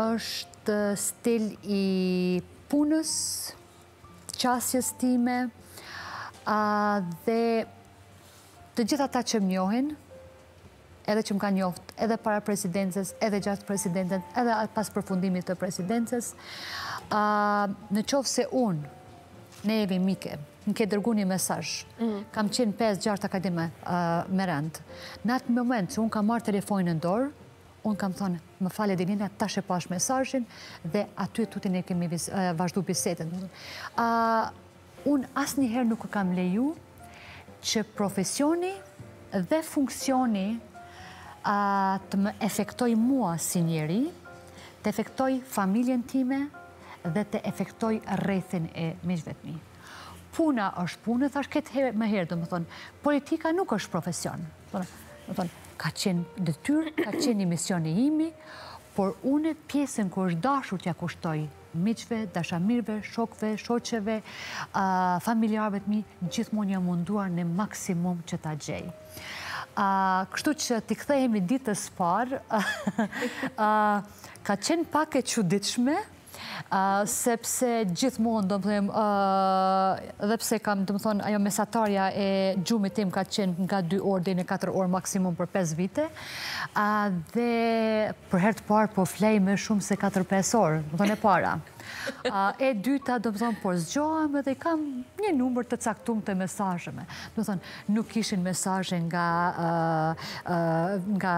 është stil i punës, qasjes time, dhe të gjitha ta që më njohin, edhe që më ka njoft, edhe para presidencës, edhe gjatë presidencës, edhe pas përfundimit të presidencës, është në qovë se unë, ne evi mike, në ke dërgu një mesaj, mhm. kam qenë 5-6 akademë me rëndë, në atë moment që unë kam marë telefonin në dorë, unë kam thonë, më fale dhe njëna, ta shepash mesajin, dhe aty e tutin e kemi vazhdu bisetën. Unë asë njëherë nuk kam leju, që profesioni dhe funksioni të më efektoj mua si njeri, të efektoj familjen time, dhe të efektoj rrethin e miqvetmi. Puna është punë, thash këtë herë më herë, dhe më thonë, politika nuk është profesion. Ka qenë dëtyrë, ka qenë i misioni imi, por une pjesën kër është dashur të jakushtoj miqve, dashamirve, shokve, shoqeve, familjarve të mi, gjithmonë një munduar në maksimum që ta gjejë. Kështu që t'i këthejhemi ditës parë, ka qenë pak e quditshme, sepse gjithmonë, do më thëmë, dhe pse kam, do më thonë, ajo mesatarja e gjumit tim ka qenë nga 2 orë dhe në 4 orë maksimum për 5 vite, dhe për herë të parë po flej me shumë se 4-5 orë, më thonë e para e dyta do më thonë, por zgjohem edhe i kam një numër të caktum të mesajëme. Do më thonë, nuk ishin mesajën nga nga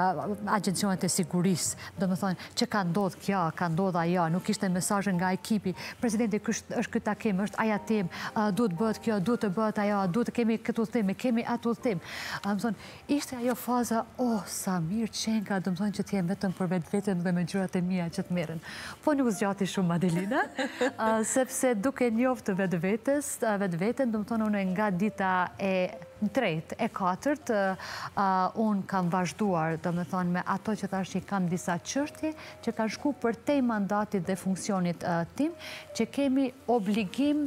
agencionet e siguris. Do më thonë, që ka ndodhë kja, ka ndodhë aja, nuk ishte mesajën nga ekipi. Prezidenti është këta kemë, është aja tem, duhet bëtë kjo, duhet të bëtë aja, duhet të kemi këtu teme, kemi atu teme. Do më thonë, ishte ajo faza, oh, sa mirë qenka, do më thonë që t'jem vetëm për vetë vetën dhe me gjurat e mija që t'meren. Po nuk zgjati shumë, Madelina. sepse duke njoftë vetë vetës, vetë vetën, dëmë tonë unë nga dita e drejt e katërt, unë kam vazhduar, dhe me thonë, me ato që thashtë që kam disa qërti, që kanë shku për te mandatit dhe funksionit tim, që kemi obligim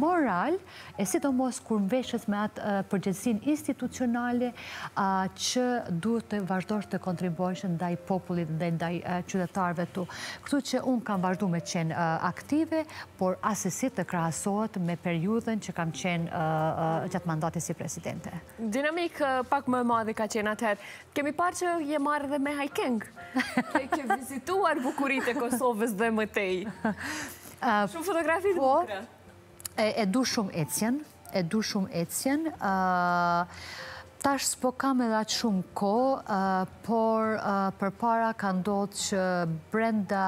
moral, e si do mos kur mveshës me atë përgjensin institucionale, që duhet të vazhdoj të kontribojshë ndaj popullit dhe ndaj qydetarve tu. Këtu që unë kam vazhdu me qenë aktive, por asesit të krahasohet me periudhen që kam qenë gjatë mandatit si presidenti ambiente. Dinamik eh, pak më madhe ka qenë atëherë. Kemi parë që je marrë dhe me hiking. Ke vizituar bukurit e Kosovës dhe më tej. Shumë fotografi dhe po, bukra. E du shumë ecjen. E du shumë ecjen. Tash s'po kam edhe atë shumë ko, por për para ka ndodhë që brenda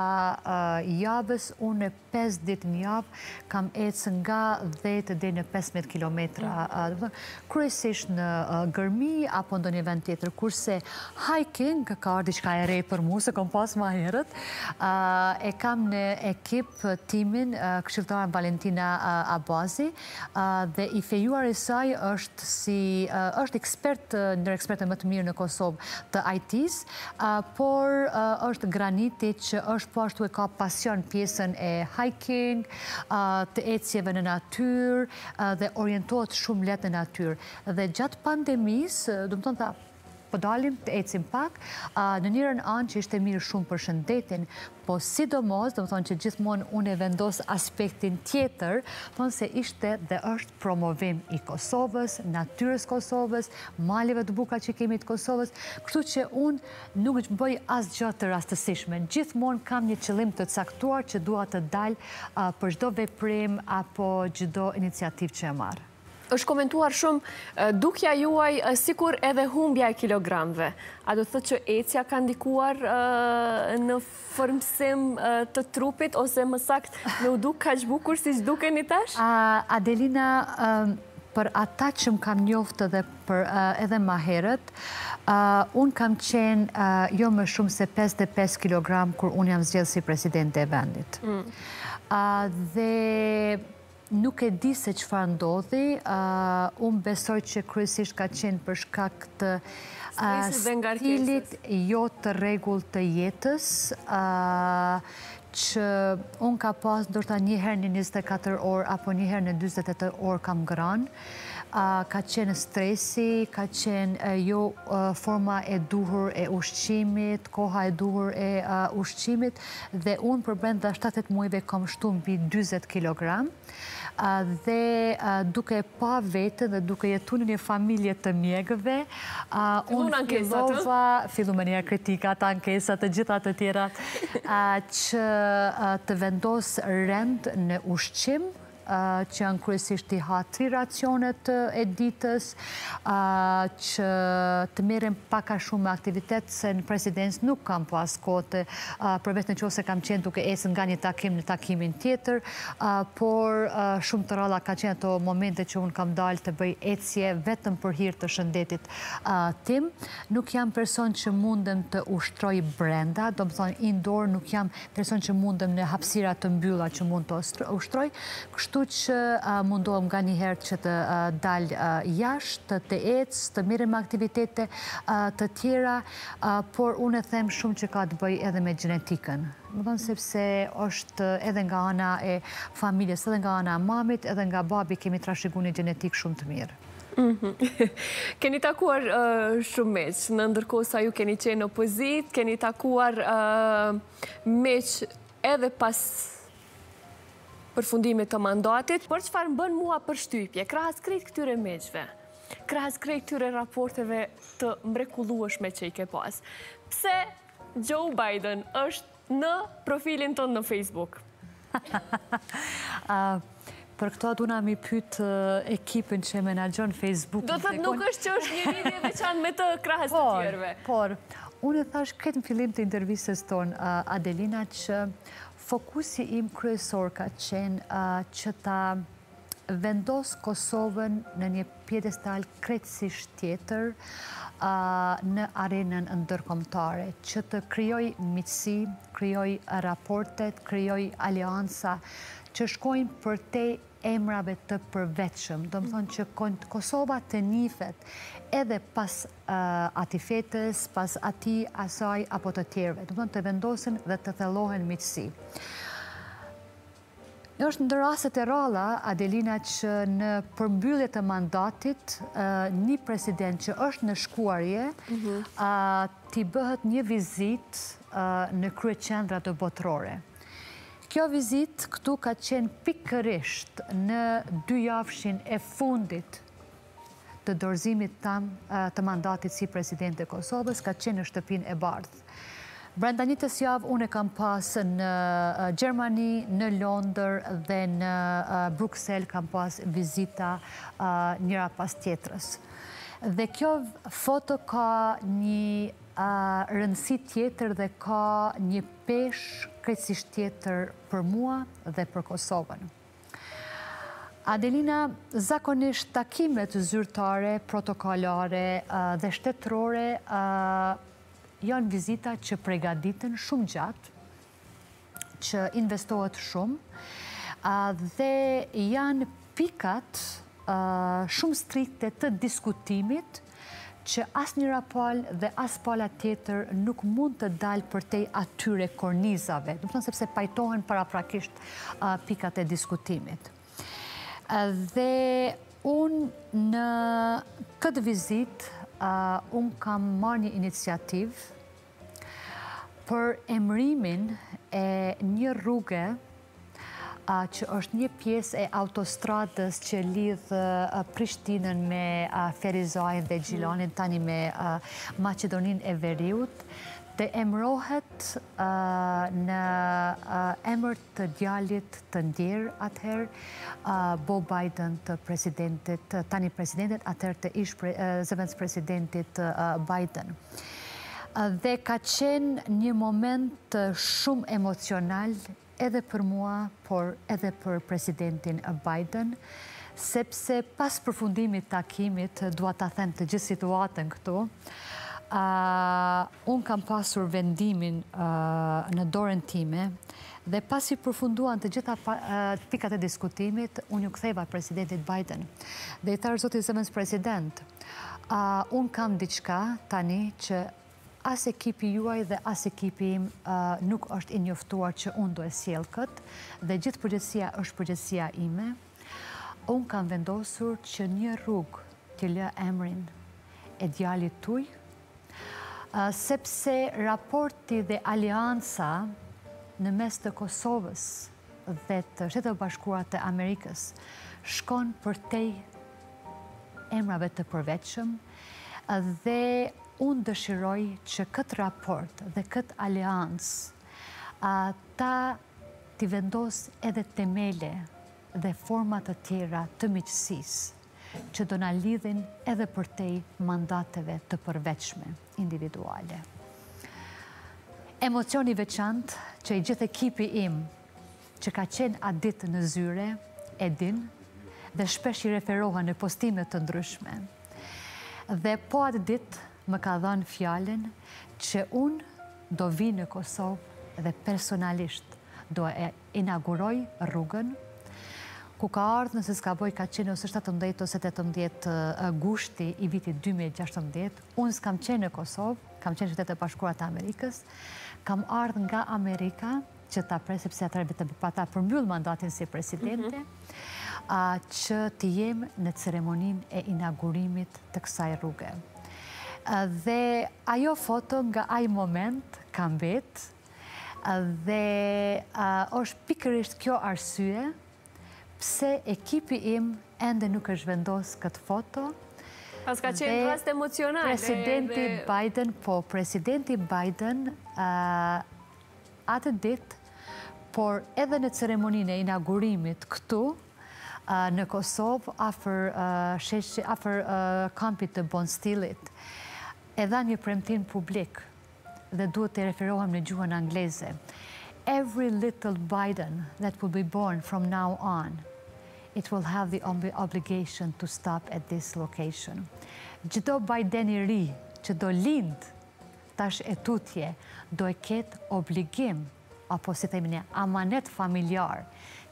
javës unë e 5 ditë një kam ecë nga 10 dhe në 15 km. Kërësisht në gërmi, apo ndo një vend tjetër, kurse hiking, ka ardi që ka e rej për mu, se kom pas ma herët, e kam në ekip timin, këshiltarën Valentina Abazi, dhe i fejuar e saj është si, është ekspert, nërë ekspertën më të mirë në Kosovë të IT-s, por është graniti që është po ashtu e ka pasion pjesën e hiking, hiking, uh, të ecjeve në natyr, uh, dhe orientohet shumë letë në natyr. Dhe gjatë pandemis, uh, dëmë tonë ta, po dalim të ecim pak, në njërën anë që ishte mirë shumë për shëndetin, po sidomos, do më thonë që gjithmonë unë e vendos aspektin tjetër, thonë po se ishte dhe është promovim i Kosovës, natyres Kosovës, malive të buka që kemi të Kosovës, këtu që unë nuk është bëj asë gjatë të rastësishme. Gjithmonë kam një qëlim të caktuar që dua të dalë për gjdo veprim apo gjdo iniciativ që e marë është komentuar shumë dukja juaj sikur edhe humbja e kilogramve. A do të thëtë që ecja ka ndikuar në formësim të trupit ose më sakt në u duk ka qbukur si që duke një tash? Adelina, për ata që më kam njoftë dhe për edhe ma herët, unë kam qenë jo më shumë se 55 kg kër unë jam zgjellë si president e vendit. Mm. Dhe nuk e di se që fa ndodhi, unë besoj që kryesisht ka qenë përshka këtë stilit jo të regull të jetës, që unë ka pas ndërta njëherë një 24 orë apo njëherë në 28 orë kam granë, ka qenë stresi, ka qenë jo forma e duhur e ushqimit, koha e duhur e ushqimit, dhe unë përbend dhe 7 muive kom shtu mbi 20 kilogramë, dhe duke pa vete dhe duke jetu në një familje të mjegëve, unë fillova, fillu më një kritika, ta ankesat të gjitha të tjera, që të vendosë rend në ushqim, që në kërësisht i ha tri racionet e ditës, që të mirem paka shumë aktivitet, se në presidens nuk kam pas kote, përvesht në qose kam qenë duke esën nga një takim në takimin tjetër, por shumë të ralla ka qenë ato momente që unë kam dalë të bëj ecje vetëm për hirtë të shëndetit tim. Nuk jam person që mundem të ushtroj brenda, do më thonë indoor, nuk jam person që mundem në hapsira të mbylla që mund të ushtroj, kështu Kështu që mundohem nga një herë që të dalë jashtë, të ecë, të mire më aktivitete të tjera, por unë e them shumë që ka të bëj edhe me genetikën. Më dhëmë sepse është edhe nga ana e familjes, edhe nga ana mamit, edhe nga babi kemi të rashigun genetikë shumë të mirë. Mhm. Keni takuar shumë meqë, në ndërkosa ju keni qenë opozit, keni takuar meqë edhe pas për fundimit të mandatit. Por që farë më bën mua për shtypje, krahës krejt këtyre meqve, krahës krejt këtyre raporteve të mbrekulluash që i ke pas. Pse Joe Biden është në profilin tonë në Facebook? Për këto atë unë ami pytë ekipën që e menagjon Facebook. Do të të nuk është që është një rinje me me të krahës të tjerve. Por, por... Unë e thash këtë në filim të intervjises tonë, Adelina, që fokusi im kryesor ka qenë që ta vendosë Kosovën në një pjedestal kretësisht tjetër në arenën ndërkomtare, që të kryoj mitësi, kryoj raportet, kryoj alianca, që shkojnë për te emrave të përveqëm, do më thonë që Kosova të nifet edhe pas ati fetës, pas ati asaj apo të tjerve, do më thonë të vendosin dhe të thelohen miqësi. Në është në rraset e rala, Adelina, që në përmbyllje e mandatit, një president që është në shkuarje, mhm. ti bëhet një vizit në krye qendra të botërore. Kjo vizit këtu ka qenë pikërisht në dy jafshin e fundit të dorzimit tam të mandatit si president e Kosovës, ka qenë në shtëpin e bardhë. Brenda një të sjavë, unë e kam pasë në Gjermani, në Londër dhe në Bruxelles kam pasë vizita njëra pas tjetërës. Dhe kjo foto ka një rëndësi tjetër dhe ka një pesh krecisht tjetër për mua dhe për Kosovën. Adelina, zakonisht takimet zyrtare, protokolare dhe shtetërore janë vizita që pregaditën shumë gjatë, që investohet shumë dhe janë pikat shumë strikte të diskutimit që asë njëra rapal dhe asë pala tjetër nuk mund të dalë për te atyre kornizave, nuk sepse pajtohen para prakisht pikat e diskutimit. Dhe unë në këtë vizit, unë kam marrë një iniciativë për emrimin e një rrugë që është një pjesë e autostradës që lidhë Prishtinën me Ferizajnë dhe Gjilonin, mm. tani me Macedonin e Veriut, të emrohet në emër të djallit të ndjerë atëherë, Bo Biden të presidentit, tani presidentit atëherë të ish presidentit Biden. Dhe ka qenë një moment shumë emocional edhe për mua, por edhe për presidentin Biden, sepse pas përfundimit takimit, duat të them të gjithë situatën këtu, unë kam pasur vendimin në dorën time, dhe pas i përfunduan të gjitha pikat e diskutimit, unë ju këtheva presidentit Biden. Dhe i tharë zotë i zëmës president, unë kam diqka tani që as ekipi juaj dhe as ekipi im nuk është injoftuar që unë do e sjellë këtë dhe gjithë përgjësia është përgjësia ime. Unë kam vendosur që një rrug të lë emrin e djallit tuj, sepse raporti dhe alianca në mes të Kosovës dhe të shtetë bashkuat të Amerikës shkon për tej emrave të përveqëm dhe unë dëshiroj që këtë raport dhe këtë alians ta t'i vendos edhe temele dhe format të tjera të miqësis që do në lidhin edhe për tej mandateve të përveçme individuale. Emocioni veçant që i gjithë ekipi im që ka qenë adit në zyre, edin, dhe shpesh i referoha në postimet të ndryshme. Dhe po atë ditë më ka dhënë fjallin që unë do vi në Kosovë dhe personalisht do e inauguroj rrugën, ku ka ardhë nëse s'ka boj ka qenë ose 17 ose 18 gushti i vitit 2016, unë s'kam qenë në Kosovë, kam qenë qytetë e pashkurat e Amerikës, kam ardhë nga Amerika, që ta presi pëse atë rebit të pata mandatin si presidente, mhm. që të në ceremonin e inaugurimit të kësaj rrugën dhe ajo foto nga aj moment kam bet dhe është pikërisht kjo arsye pse ekipi im ende nuk është vendosë këtë foto Aska qenë krastë emocionale Presidenti Biden po, Presidenti Biden atë dit por edhe në ceremoninë e inaugurimit këtu në Kosovë afer kampit të bënstilit e dha një premtim publik dhe duhet të referohem në gjuhën angleze. Every little Biden that will be born from now on, it will have the obligation to stop at this location. Gjitho Biden i ri që do lindë tash e tutje, do e ketë obligim, apo si temin e amanet familjar,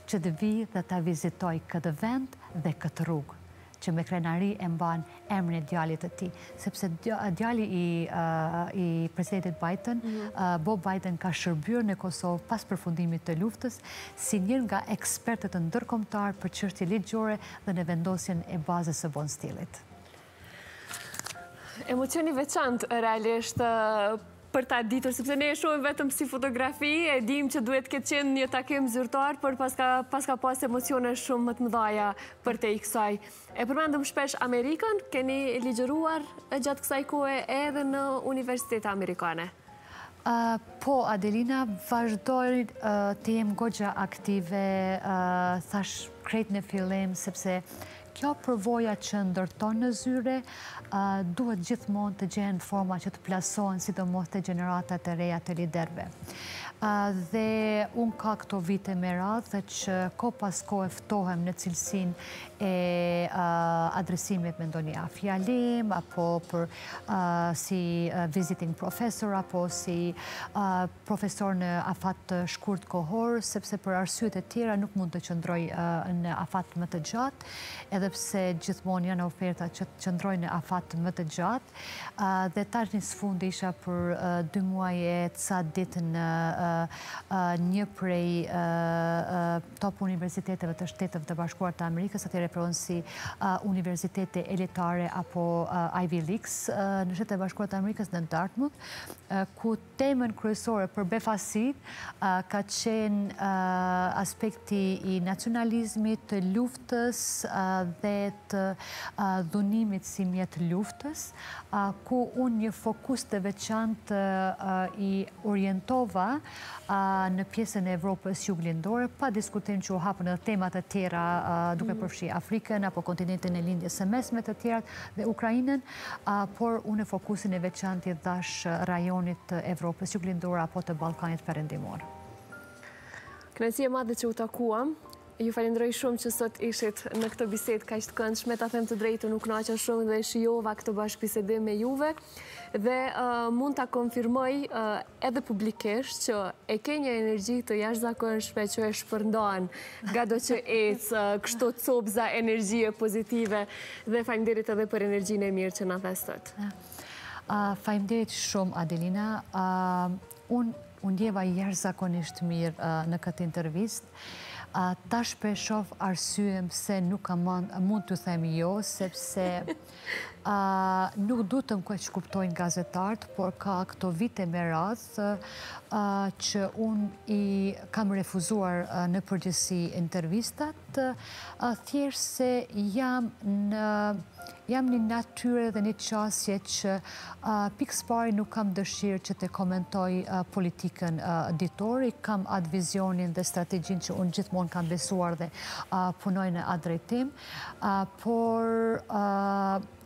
që dhe vi dhe të vizitoj këtë vend dhe këtë rrugë që me krenari e mban emrën e djallit të ti. Sepse djalli i uh, presetit Biden, mhm. uh, Bob Biden ka shërbyrë në Kosovë pas përfundimit të luftës, si njën nga ekspertët në ndërkomtar për qërti ligjore dhe në vendosjen e bazës së bon stilit. Emocioni veçantë, realisht, uh, për ta ditur, sepse ne e shumë vetëm si fotografi, e dim që duhet këtë qenë një takim zyrtar, për pas ka pas emocione shumë më të mëdhaja për te i kësaj. E përmendëm shpesh Amerikan, keni ligjëruar gjatë kësaj kohë edhe në Universitet Amerikane? Po, Adelina, vazhdojnë të jemë godja aktive, thash krejt në fillim, sepse kjo përvoja që ndërton në zyre, duhet gjithmon të gjenë forma që të plasohen si do mos të generatat e reja të liderve dhe unë ka këto vite me radhë dhe që ko pas ko eftohem në cilësin e adresimit me ndoni a fjalim apo për si visiting professor apo si profesor në afat të shkurt kohor sepse për arsyet e tjera nuk mund të qëndroj në afat më të gjatë edhepse gjithmon janë oferta që të qëndroj në afat më të gjatë dhe tash një së fund isha për dy muaj e ca ditë në Eh, eh, një prej eh, top universiteteve të shtetëve të bashkuar të Amerikës, atë i referon si universitete elitare apo Ivy Leaks në shtetëve të bashkuar të Amerikës në Dartmouth, ku temën kryesore për befasit ka qenë aspekti i nacionalizmit, të luftës dhe të dhunimit si mjetë luftës, ku unë një fokus të veçant i orientova në pjesën e Evropës juglindore, pa diskutim që u hapën edhe temat e tjera duke mm. përfshi Afrikën, apo kontinentin e lindje së mesme të tjera dhe Ukrajinën, por unë e fokusin e veçant i dhash rajonit të Evropës juglindore apo të Balkanit përrendimorë. e madhe që u takuam, Ju falendroj shumë që sot ishit në këtë biset ka ishtë këndshme me ta them të drejtu nuk në aqa shumë dhe shiova këtë bashkë bisedim me juve, dhe mund të konfirmoj edhe publikesh që e ke një energji të zakon shpe, që e shpërndon ga do që ecë, kështu të sobza energjie pozitive dhe falimderit edhe për energjin e mirë që në festët. Falimderit shumë, Adelina. Unë ndjeva jashtë zakonisht mirë në këtë intervistë, Ta shpeshof arsyem se nuk kam mund të them jo, sepse nuk du të më kështë kuptojnë gazetartë, por ka këto vite me radhë që unë i kam refuzuar në përgjësi intervistat, thjerë se jam në përgjësi jam një natyre dhe një qasje që pikës pari nuk kam dëshirë që të komentoj politikën ditori, kam atë vizionin dhe strategjin që unë gjithmonë kam besuar dhe punoj në drejtim, por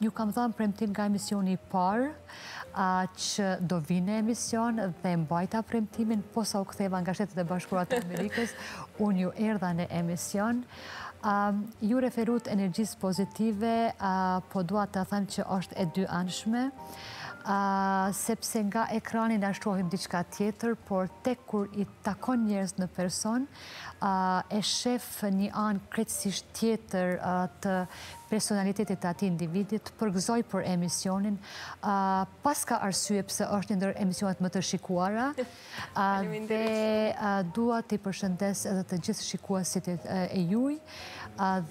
ju kam dhënë premtim nga emisioni i parë, që do vine emision dhe mbajta premtimin, posa u ktheva nga shtetet e bashkurat e Amerikës, unë ju erdha në emision, Ju referut energjisë pozitive, po duat të thëmë që është e dy anshme, sepse nga ekranin ashtuohim diqka tjetër, por te kur i takon njërës në person, e shef një anë kretësisht tjetër të personalitetit të ati individit, përgëzoj për emisionin, pas ka arsye pëse është një ndër emisionet më të shikuara, dhe dua të i përshëndes edhe të gjithë shikuasit e juj,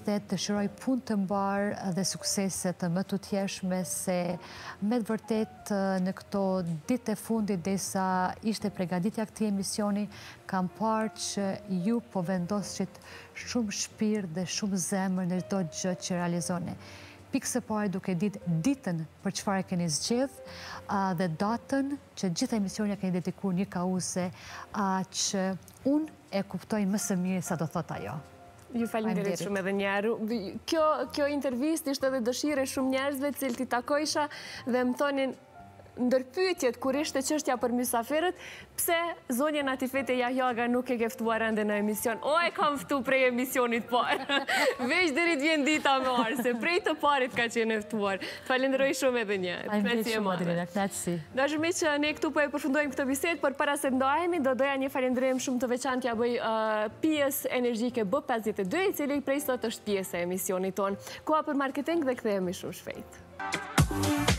dhe të shëroj pun të mbarë dhe sukseset të më të tjeshme se me të vërtet në këto ditë e fundit dhe sa ishte pregaditja këti emisioni, kam parë që ju po vendosit shumë shpirë dhe shumë zemër në do gjë që realizone. Pikë se pare po duke ditë ditën për qëfar e keni zgjith dhe datën që gjithë emisioni e keni dedikur një kause që unë e kuptoj mësë mirë sa do thot ajo. Ju falim shumë edhe njeru. Kjo intervjist ishte dhe dëshire shumë njerëzve cilë ti takoisha dhe më thonin ndërpytjet kur ishte qështja për mysaferët, pse zonje Natifete Jahjaga nuk e keftuar ende në emision? O, e kam ftu prej emisionit parë. Po. Veç dërit vjen dita më arë, se prej të parit ka qenë eftuar. Falenderoj shumë edhe një. Da shumë që ne këtu po e përfundojmë këtë biset, për para se ndojemi, do doja një falenderojmë shumë të veçantja bëj uh, pjes energjike B52, cili prej sot është emisionit marketing dhe shumë